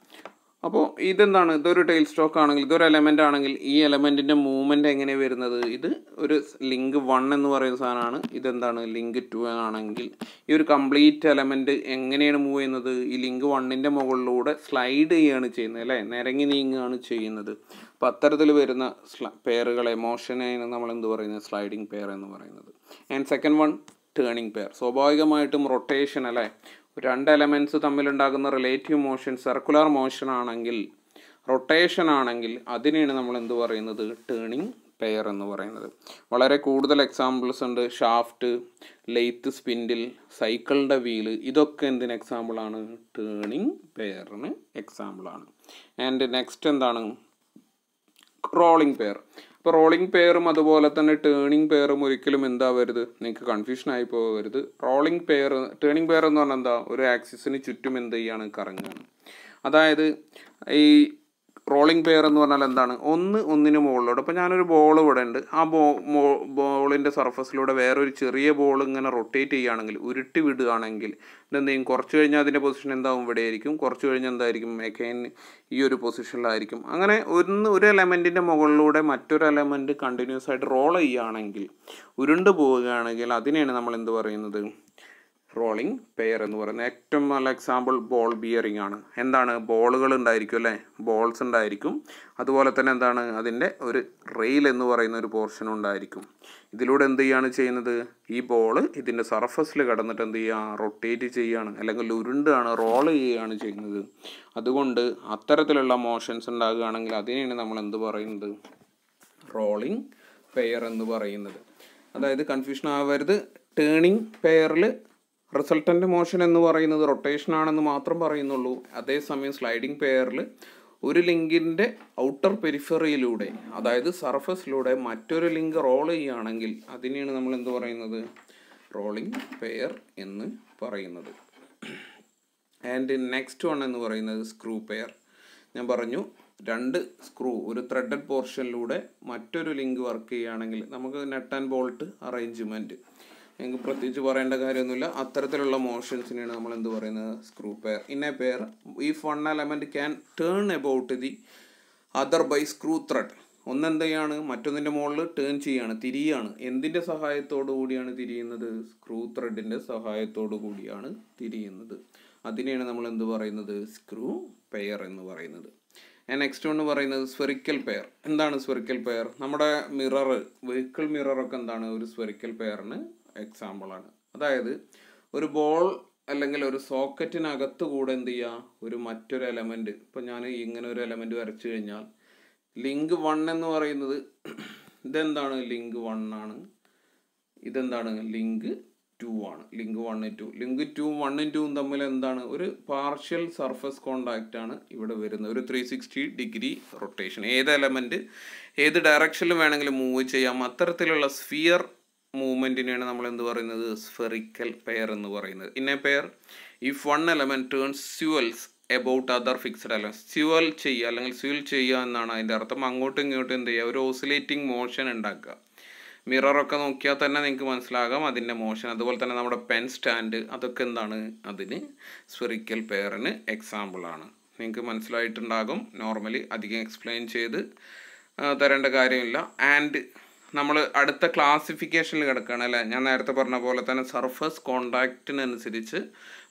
അപ്പോൾ ഇതെന്താണ്? ഇതൊരു ടെയിൽ സ്റ്റോക്ക് ആണെങ്കിൽ ഇതൊരു എലമെന്റ് ആണെങ്കിൽ ഈ എലമെന്റിന്റെ മൂവ്മെന്റ് എങ്ങനെ വരുന്നത്? ഇത് ഒരു ലിങ്ക് വൺ എന്ന് പറയുന്ന സാധനമാണ്. ഇതെന്താണ്? ലിങ്ക് ടു ആണെങ്കിൽ ഈ ഒരു കംപ്ലീറ്റ് എലമെന്റ് എങ്ങനെയാണ് മൂവ് ചെയ്യുന്നത്? ഈ ലിങ്ക് വണ്ണിന്റെ മുകളിലൂടെ സ്ലൈഡ് ചെയ്യുകയാണ് ചെയ്യുന്നത് അല്ലേ? നിരങ്ങി നീങ്ങുകയാണ് ചെയ്യുന്നത്. അപ്പോൾ അത്തരത്തിൽ വരുന്ന സ്ല പെയറുകളെ മോഷനെ നമ്മൾ എന്ത് പറയുന്നത്? സ്ലൈഡിങ് പെയർ എന്ന് പറയുന്നത്. And second one turning pair സ്വാഭാവികമായിട്ടും റൊട്ടേഷൻ അല്ലേ? രണ്ട് എലമെന്റ്സ് തമ്മിലുണ്ടാകുന്ന റിലേറ്റീവ് മോഷൻ സർക്കുലർ മോഷൻ ആണെങ്കിൽ റൊട്ടേഷൻ ആണെങ്കിൽ അതിനെയാണ് നമ്മൾ എന്ത് പറയുന്നത്? ടേണിംഗ് പെയർ എന്ന് പറയുന്നത്. വളരെ കൂടുതൽ എക്സാമ്പിൾസ് ഉണ്ട്. ഷാഫ്റ്റ് ലെയ്ത്ത് സ്പിൻഡിൽ സൈക്കിളിന്റെ വീൽ ഇതൊക്കെ എന്തിന് എക്സാമ്പിളാണ് ടേണിംഗ് പെയറിന് എക്സാമ്പിളാണ് ആൻഡ് നെക്സ്റ്റ് എന്താണ്? റോളിംഗ് പെയർ അപ്പോൾ റോളിംഗ് പെയറും അതുപോലെ തന്നെ ടേണിംഗ് പെയറും ഒരിക്കലും എന്താവരുത് നിങ്ങൾക്ക് കൺഫ്യൂഷൻ ആയി പോകരുത്. റോളിംഗ് പെയർ ടേണിംഗ് പെയർ എന്ന് പറഞ്ഞാൽ എന്താ? ഒരു ആക്സിസിന് ചുറ്റും എന്ത് ചെയ്യാണ്? കറങ്ങുകയാണ്. അതായത് ഈ റോളിംഗ് പെയർ എന്ന് പറഞ്ഞാൽ എന്താണ്? ഒന്ന് ഒന്നിന് മുകളിലോട്ട്. അപ്പോൾ ഞാനൊരു ബോൾ ഇവിടെ ഉണ്ട് ആ ബോ ബോളിന്റെ സർഫസിലൂടെ വേറൊരു ചെറിയ ബോൾ ഇങ്ങനെ റൊട്ടേറ്റ് ചെയ്യുകയാണെങ്കിൽ ഉരുട്ടി വിടുകയാണെങ്കിൽ ഇതെന്ത് കുറച്ച് കഴിഞ്ഞാൽ അതിന്റെ പൊസിഷൻ എന്താവും? ഇവിടെ ആയിരിക്കും കുറച്ച് കഴിഞ്ഞാൽ എന്തായിരിക്കും? മെക്കൈൻ ഈ ഒരു പൊസിഷനിലായിരിക്കും അങ്ങനെ ഒന്ന് ഒരു എലമെന്റിന്റെ മുകളിലൂടെ മറ്റൊരു എലമെന്റ് കണ്ടിന്യൂസ് ആയിട്ട് റോൾ ചെയ്യുകയാണെങ്കിൽ ഉരുണ്ട് പോവുകയാണെങ്കിൽ അതിനെയാണ് നമ്മൾ എന്ത് പറയുന്നത്? റോളിംഗ് പെയർ എന്ന് പറയുന്നത് ഏറ്റവും നല്ല എക്സാമ്പിൾ ബോൾ ബിയറിംഗ് ആണ്. എന്താണ്? ബോളുകൾ ഉണ്ടായിരിക്കും അല്ലേ? ബോൾസ് ഉണ്ടായിരിക്കും. അതുപോലെ തന്നെ എന്താണ്? അതിന്റെ ഒരു റെയിൽ എന്ന് പറയുന്ന ഒരു പോർഷൻ ഉണ്ടായിരിക്കും. ഇതിലൂടെ എന്ത് ചെയ്യാണ് ചെയ്യുന്നത്? ഈ ബോൾ ഇതിന്റെ സർഫസിൽ കടന്നിട്ട് എന്ത് ചെയ്യുക? റൊട്ടേറ്റ് ചെയ്യുകയാണ്. അല്ലെങ്കിൽ ഉരുണ്ടാണ് റോൾ ചെയ്യുകയാണ് ചെയ്യുന്നത്. അതുകൊണ്ട് അത്തരത്തിലുള്ള മോഷൻസ് ഉണ്ടാകുകയാണെങ്കിൽ അതിനെയാണ് നമ്മൾ എന്ത് പറയുന്നത്? റോളിംഗ് പെയർ എന്ന് പറയുന്നത്. അതായത് കൺഫ്യൂഷൻ ആവരുത്. ടേണിംഗ് പെയറിൽ റിസൾട്ടന്റ് മോഷൻ എന്ന് പറയുന്നത് റൊട്ടേഷൻ ആണെന്ന് മാത്രം പറയുന്നുള്ളൂ. അതേസമയം സ്ലൈഡിംഗ് പെയറിൽ ഒരു ലിങ്കിന്റെ ഔട്ടർ പെരിഫറിയിലൂടെ അതായത് സർഫസിലൂടെ മറ്റൊരു ലിങ്ക് റോൾ ചെയ്യുകയാണെങ്കിൽ അതിനെയാണ് നമ്മൾ എന്ത് പറയുന്നത്? റോളിംഗ് പെയർ എന്ന് പറയുന്നത്. ആൻഡ് നെക്സ്റ്റ് വൺ എന്ന് പറയുന്നത് സ്ക്രൂ പെയർ. ഞാൻ പറഞ്ഞു രണ്ട് സ്ക്രൂ ഒരു ത്രെഡഡ് പോർഷനിലൂടെ മറ്റൊരു ലിങ്ക് വർക്ക് ചെയ്യുകയാണെങ്കിൽ നമുക്ക് നെട്ട് ആൻഡ് ബോൾട്ട് അറേഞ്ച്മെന്റ് ഞങ്ങൾക്ക് പ്രത്യേകിച്ച് പറയേണ്ട കാര്യമൊന്നുമില്ല. അത്തരത്തിലുള്ള മോഷൻസിനെയാണ് നമ്മൾ എന്ത് പറയുന്നത്? Screw pair in a pair ഈ one element can turn about the other by screw thread ഒന്ന് ചെയ്യാണ് മറ്റൊന്നിന്റെ മുകളിൽ ടേൺ ചെയ്യാണ് തിരിയാണ്. എന്തിന്റെ സഹായത്തോടു കൂടിയാണ് തിരിയുന്നത്? സ്ക്രൂ ത്രെഡിന്റെ സഹായത്തോടു കൂടിയാണ് തിരിയുന്നത്. അതിനെയാണ് നമ്മൾ എന്ത് പറയുന്നത്? സ്ക്രൂ പെയർ എന്ന് പറയുന്നത്. നെക്സ്റ്റ് ഒന്ന് പറയുന്നത് സ്ഫെറിക്കൽ പെയർ എന്താണ് സ്ഫെറിക്കൽ പെയർ നമ്മുടെ മിറർ വെഹിക്കിൾ മിററൊക്കെ എന്താണ്? ഒരു സ്ഫെറിക്കൽ പെയറിന് എക്സാമ്പിളാണ് അതായത് ഒരു ബോൾ അല്ലെങ്കിൽ ഒരു സോക്കറ്റിനകത്ത് കൂടെ എന്ത് ചെയ്യുക? ഒരു മറ്റൊരു എലമെന്റ് ഇപ്പം ഞാൻ ഇങ്ങനെ ഒരു എലമെന്റ് വരച്ചു കഴിഞ്ഞാൽ ലിങ്ക് വൺ എന്ന് പറയുന്നത് ഇതെന്താണ്? ലിങ്ക് വൺ ആണ്. ഇതെന്താണ്? ലിങ്ക് ടു ആണ്. Link one two link two വണ്ണും ടൂവും തമ്മിൽ എന്താണ്? ഒരു പാർഷ്യൽ സർഫസ് കോണ്ടാക്റ്റ് ആണ് ഇവിടെ വരുന്നത്. ഒരു ത്രീ സിക്സ്റ്റി ഡിഗ്രി റൊട്ടേഷൻ ഏത് എലമെന്റ് ഏത് ഡയറക്ഷനിലും വേണമെങ്കിലും മൂവ് ചെയ്യാം. അത്തരത്തിലുള്ള സ്ഫിയർ മൂവ്മെന്റിനെയാണ് നമ്മൾ എന്ത് പറയുന്നത്? സ്ഫെറിക്കൽ പെയർ എന്ന് പറയുന്നത്. In a pair if one element turns swivels about other fixed element swivel ചെയ്യുക അല്ലെങ്കിൽ സ്യുവൽ ചെയ്യുക എന്നാണ് അതിന്റെ അർത്ഥം. അങ്ങോട്ടും ഇങ്ങോട്ടും എന്ത് ചെയ്യുക? ഒരു ഓസിലേറ്റിംഗ് മോഷൻ ഉണ്ടാക്കുക. മിററൊക്കെ നോക്കിയാൽ തന്നെ നിങ്ങൾക്ക് മനസ്സിലാകാം അതിന്റെ മോഷൻ അതുപോലെ തന്നെ നമ്മുടെ പെൻ സ്റ്റാൻഡ് അതൊക്കെ എന്താണ്? അതിന് സ്ഫെറിക്കൽ പെയറിന് എക്സാമ്പിളാണ് നിങ്ങൾക്ക് മനസ്സിലായിട്ടുണ്ടാകും. നോർമലി അധികം എക്സ്പ്ലെയിൻ ചെയ്ത് തരേണ്ട കാര്യമില്ല. ആൻഡ് നമ്മൾ അടുത്ത ക്ലാസിഫിക്കേഷനിൽ കിടക്കുകയാണ് അല്ലേ? ഞാൻ നേരത്തെ പറഞ്ഞ പോലെ തന്നെ സർഫസ് കോണ്ടാക്റ്റിനനുസരിച്ച്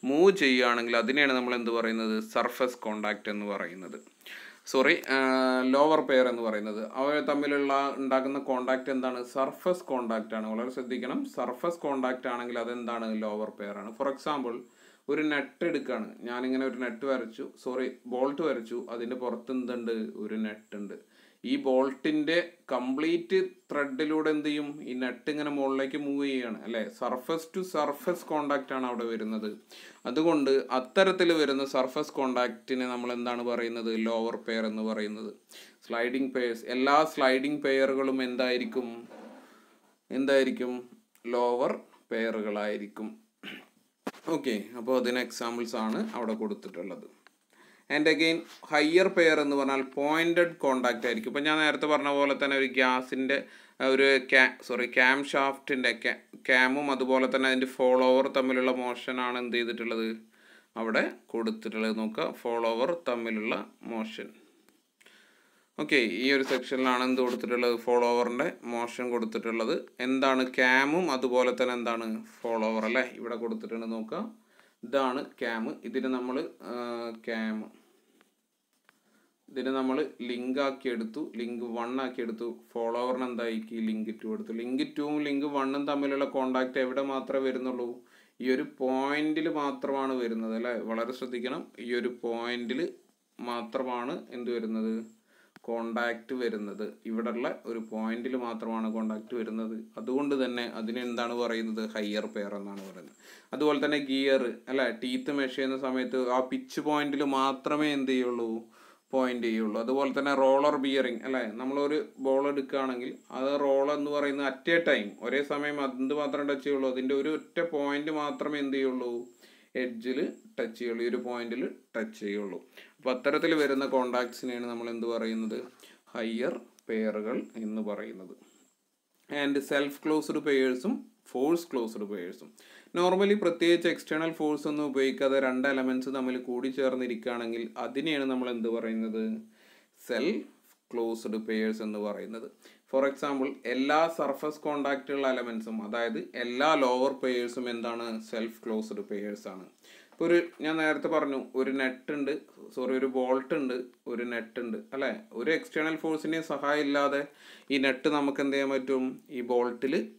മൂവ് ചെയ്യുകയാണെങ്കിൽ അതിനെയാണ് നമ്മൾ എന്ത് പറയുന്നത്? സർഫസ് കോണ്ടാക്റ്റ് എന്ന് പറയുന്നത്. സോറി ലോവർ പെയർ എന്ന് പറയുന്നത്. അവ തമ്മിലുള്ള ഉണ്ടാക്കുന്ന കോണ്ടാക്റ്റ് എന്താണ്? സർഫസ് കോണ്ടാക്റ്റ് ആണ്. വളരെ ശ്രദ്ധിക്കണം. സർഫസ് കോണ്ടാക്റ്റ് ആണെങ്കിൽ അതെന്താണ്? ലോവർ പെയർ ആണ്. ഫോർ എക്സാമ്പിൾ ഒരു നെറ്റ് എടുക്കുകയാണ് ഞാനിങ്ങനെ ഒരു നെറ്റ് വരച്ചു. സോറി ബോൾട്ട് വരച്ചു. അതിന്റെ പുറത്ത് എന്തുണ്ട്? ഒരു നെറ്റ് ഉണ്ട്. ഈ ബോൾട്ടിന്റെ കംപ്ലീറ്റ് ത്രെഡിലൂടെ എന്ത് ചെയ്യും? ഈ നട്ട് ഇങ്ങനെ മുകളിലേക്ക് മൂവ് ചെയ്യുകയാണ് അല്ലേ? സർഫസ് ടു സർഫസ് കോണ്ടാക്റ്റ് ആണ് അവിടെ വരുന്നത്. അതുകൊണ്ട് അത്തരത്തിൽ വരുന്ന സർഫസ് കോണ്ടാക്റ്റിനെ നമ്മൾ എന്താണ് പറയുന്നത്? ലോവർ പെയർ എന്ന് പറയുന്നത്. സ്ലൈഡിംഗ് പെയർസ് എല്ലാ സ്ലൈഡിംഗ് പെയറുകളും എന്തായിരിക്കും? എന്തായിരിക്കും? ലോവർ പെയറുകളായിരിക്കും ഓക്കെ അപ്പോൾ അതിന് എക്സാമ്പിൾസ് ആണ് അവിടെ കൊടുത്തിട്ടുള്ളത്. ആൻഡ് അഗെയിൻ ഹയർ പെയർ എന്ന് പറഞ്ഞാൽ പോയിന്റഡ് കോണ്ടാക്റ്റ് ആയിരിക്കും. ഇപ്പം ഞാൻ നേരത്തെ പറഞ്ഞ പോലെ തന്നെ ഒരു ഗ്യാസിന്റെ ഒരു ക്യാ സോറി ക്യാം ഷാഫ്റ്റിന്റെ ക്യാമും അതുപോലെ തന്നെ അതിന്റെ ഫോളോവർ തമ്മിലുള്ള മോഷനാണ് എന്ത് ചെയ്തിട്ടുള്ളത്? അവിടെ കൊടുത്തിട്ടുള്ളത് നോക്കുക. ഫോളോവർ തമ്മിലുള്ള മോഷൻ ഓക്കെ ഈ ഒരു സെക്ഷനിലാണ് എന്ത് കൊടുത്തിട്ടുള്ളത്? ഫോളോവറിന്റെ മോഷൻ കൊടുത്തിട്ടുള്ളത്. എന്താണ് ക്യാമും അതുപോലെ തന്നെ എന്താണ്? ഫോളോവർ അല്ലേ? ഇവിടെ കൊടുത്തിട്ടുണ്ട് നോക്കുക. ഇതാണ് ക്യാമ് ഇതിന് നമ്മൾ ക്യാമ് ഇതിന് നമ്മൾ ലിങ്ക് ആക്കി എടുത്തു. ലിങ്ക് വൺ ആക്കി എടുത്തു. ഫോളോവറിന് എന്താക്കി ലിങ്ക് ടു എടുത്തു. ലിങ്ക് ടുവും ലിങ്ക് വണ്ണും തമ്മിലുള്ള കോണ്ടാക്ട് എവിടെ മാത്രമേ വരുന്നുള്ളൂ? ഈ ഒരു പോയിന്റിൽ മാത്രമാണ് വരുന്നത് അല്ലേ? വളരെ ശ്രദ്ധിക്കണം. ഈ ഒരു പോയിന്റിൽ മാത്രമാണ് എന്ത് വരുന്നത്? കോണ്ടാക്റ്റ് വരുന്നത്. ഇവിടെയുള്ള ഒരു പോയിന്റിൽ മാത്രമാണ് കോണ്ടാക്റ്റ് വരുന്നത്. അതുകൊണ്ട് തന്നെ അതിനെന്താണ് പറയുന്നത്? ഹയർ പെയർ എന്നാണ് പറയുന്നത്. അതുപോലെ തന്നെ ഗിയർ അല്ല ടീത്ത് മെഷ് ചെയ്യുന്ന സമയത്ത് ആ പിച്ച് പോയിന്റിൽ മാത്രമേ എന്ത് ചെയ്യുള്ളൂ? പോയിന്റ് ചെയ്യുള്ളൂ. അതുപോലെ തന്നെ റോളർ ബിയറിങ് അല്ലേ? നമ്മളൊരു ബോൾ എടുക്കുകയാണെങ്കിൽ അത് റോൾ എന്ന് പറയുന്നത് അറ്റ് എ ടൈം ഒരേ സമയം എന്ത് മാത്രം ടച്ച് ചെയ്യുള്ളൂ? അതിന്റെ ഒരു ഒറ്റ പോയിന്റ് മാത്രമേ എന്ത് ചെയ്യുള്ളൂ? എഡ്ജിൽ ടച്ച് ചെയ്യുള്ളൂ. ഒരു പോയിന്റിൽ ടച്ച് ചെയ്യുള്ളൂ. അപ്പോൾ അത്തരത്തിൽ വരുന്ന കോണ്ടാക്ട്സിനെയാണ് നമ്മൾ എന്ത് പറയുന്നത്? ഹയർ പെയറുകൾ എന്ന് പറയുന്നത്. ആൻഡ് സെൽഫ് ക്ലോസ്ഡ് പെയേഴ്സും ഫോഴ്സ് ക്ലോസ്ഡ് പെയേഴ്സും നോർമലി പ്രത്യേകിച്ച് എക്സ്റ്റേണൽ ഫോഴ്സ് ഒന്നും ഉപയോഗിക്കാതെ രണ്ട് എലമെന്റ്സ് തമ്മിൽ കൂടി ചേർന്നിരിക്കുകയാണെങ്കിൽ അതിനെയാണ് നമ്മൾ എന്ത് പറയുന്നത്? സെൽഫ് ക്ലോസ്ഡ് പെയേഴ്സ് എന്ന് പറയുന്നത്. ഫോർ എക്സാമ്പിൾ എല്ലാ സർഫസ് കോണ്ടാക്റ്റുള്ള എലമെൻസും അതായത് എല്ലാ ലോവർ പെയേഴ്സും എന്താണ്? സെൽഫ് ക്ലോസ്ഡ് പെയേഴ്സ് ആണ്. ഇപ്പോൾ ഒരു ഞാൻ നേരത്തെ പറഞ്ഞു ഒരു നെറ്റ് ഉണ്ട് സോറി ഒരു ബോൾട്ട് ഉണ്ട് ഒരു നെറ്റ് ഉണ്ട് അല്ലേ? ഒരു എക്സ്റ്റേണൽ ഫോഴ്സിന്റെയും സഹായം ഇല്ലാതെ ഈ നെറ്റ് നമുക്ക് എന്ത് ചെയ്യാൻ പറ്റും? ഈ ബോൾട്ടിൽ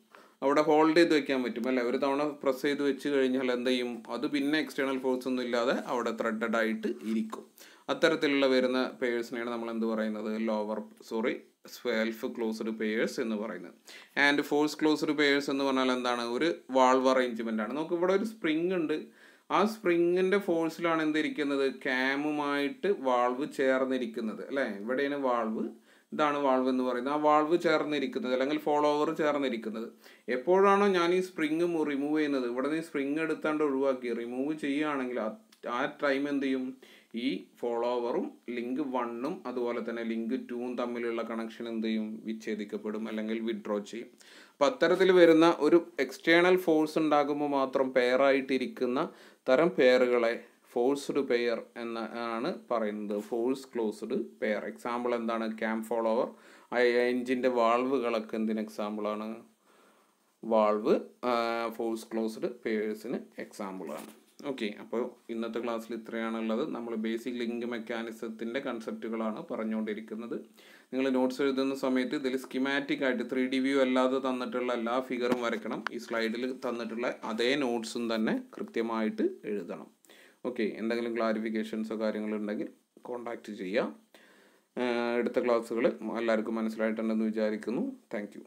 അവിടെ ഹോൾഡ് ചെയ്ത് വെക്കാൻ പറ്റും അല്ലേ? ഒരു തവണ പ്രസ് ചെയ്ത് വെച്ച് കഴിഞ്ഞാൽ എന്ത് ചെയ്യും? അത് പിന്നെ എക്സ്റ്റേണൽ ഫോഴ്സ് ഒന്നും ഇല്ലാതെ അവിടെ ത്രെഡഡ് ആയിട്ട് ഇരിക്കും. അത്തരത്തിലുള്ള വരുന്ന പേഴ്സിനെയാണ് നമ്മൾ എന്ത് പറയുന്നത്? Lower sorry self closed pairs എന്ന് പറയുന്നത്. ആൻഡ് ഫോഴ്സ് ക്ലോസ്ഡ് പേഴ്സ് എന്ന് പറഞ്ഞാൽ എന്താണ്? ഒരു വാൾവ് അറേഞ്ച്മെന്റ് ആണ്. നമുക്ക് ഇവിടെ ഒരു സ്പ്രിങ് ഉണ്ട്. ആ സ്പ്രിങ്ങിന്റെ ഫോഴ്സിലാണ് എന്തിരിക്കുന്നത്? ക്യാമുമായിട്ട് വാൾവ് ചേർന്നിരിക്കുന്നത് അല്ലേ? ഇവിടെയാണ് വാൾവ്. ഇതാണ് വാൾവ് എന്ന് പറയുന്നത്. ആ വാൾവ് ചേർന്നിരിക്കുന്നത് അല്ലെങ്കിൽ ഫോളോവർ ചേർന്നിരിക്കുന്നത്. എപ്പോഴാണോ ഞാൻ ഈ സ്പ്രിങ് റിമൂവ് ചെയ്യുന്നത് ഇവിടെ നിന്ന് സ്പ്രിങ് എടുത്താണ്ട് ഒഴിവാക്കി റിമൂവ് ചെയ്യുകയാണെങ്കിൽ ആ ടൈം എന്ത് ചെയ്യും? ഈ ഫോളോവറും ലിങ്ക് വണ്ണും അതുപോലെ തന്നെ ലിങ്ക് ടൂവും തമ്മിലുള്ള കണക്ഷൻ എന്ത് ചെയ്യും? വിച്ഛേദിക്കപ്പെടും അല്ലെങ്കിൽ വിഡ്രോ ചെയ്യും. അപ്പം അത്തരത്തിൽ വരുന്ന ഒരു എക്സ്റ്റേണൽ ഫോഴ്സ് ഉണ്ടാകുമ്പോൾ മാത്രം പെയറായിട്ടിരിക്കുന്ന തരം പെയറുകളെ ഫോഴ്സ്ഡ് പെയർ എന്ന ആണ് പറയുന്നത്. ഫോഴ്സ് ക്ലോസ്ഡ് പെയർ എക്സാമ്പിൾ എന്താണ്? ക്യാമ്പ് ഫോളോവർ എഞ്ചിന്റെ വാൾവുകളൊക്കെ എന്തിന് എക്സാമ്പിളാണ് വാൾവ് ഫോഴ്സ് ക്ലോസ്ഡ് പെയേഴ്സിന് എക്സാമ്പിളാണ് ഓക്കെ അപ്പോൾ ഇന്നത്തെ ക്ലാസ്സിൽ ഇത്രയാണുള്ളത് നമ്മൾ ബേസിക് ലിങ്ക് മെക്കാനിസത്തിന്റെ കൺസെപ്റ്റുകളാണ് പറഞ്ഞുകൊണ്ടിരിക്കുന്നത്. നിങ്ങൾ നോട്ട്സ് എഴുതുന്ന സമയത്ത് ഇതിൽ സ്കിമാറ്റിക് ആയിട്ട് ത്രീ ഡി വ്യൂ അല്ലാതെ തന്നിട്ടുള്ള എല്ലാ ഫിഗറും വരയ്ക്കണം. ഈ സ്ലൈഡിൽ തന്നിട്ടുള്ള അതേ നോട്ട്സും തന്നെ കൃത്യമായിട്ട് എഴുതണം. ഓക്കെ എന്തെങ്കിലും ക്ലാരിഫിക്കേഷൻസോ കാര്യങ്ങളുണ്ടെങ്കിൽ കോൺടാക്റ്റ് ചെയ്യാം. എടുത്ത ക്ലാസ്സുകൾ എല്ലാവർക്കും മനസ്സിലായിട്ടുണ്ടെന്ന് വിചാരിക്കുന്നു. താങ്ക്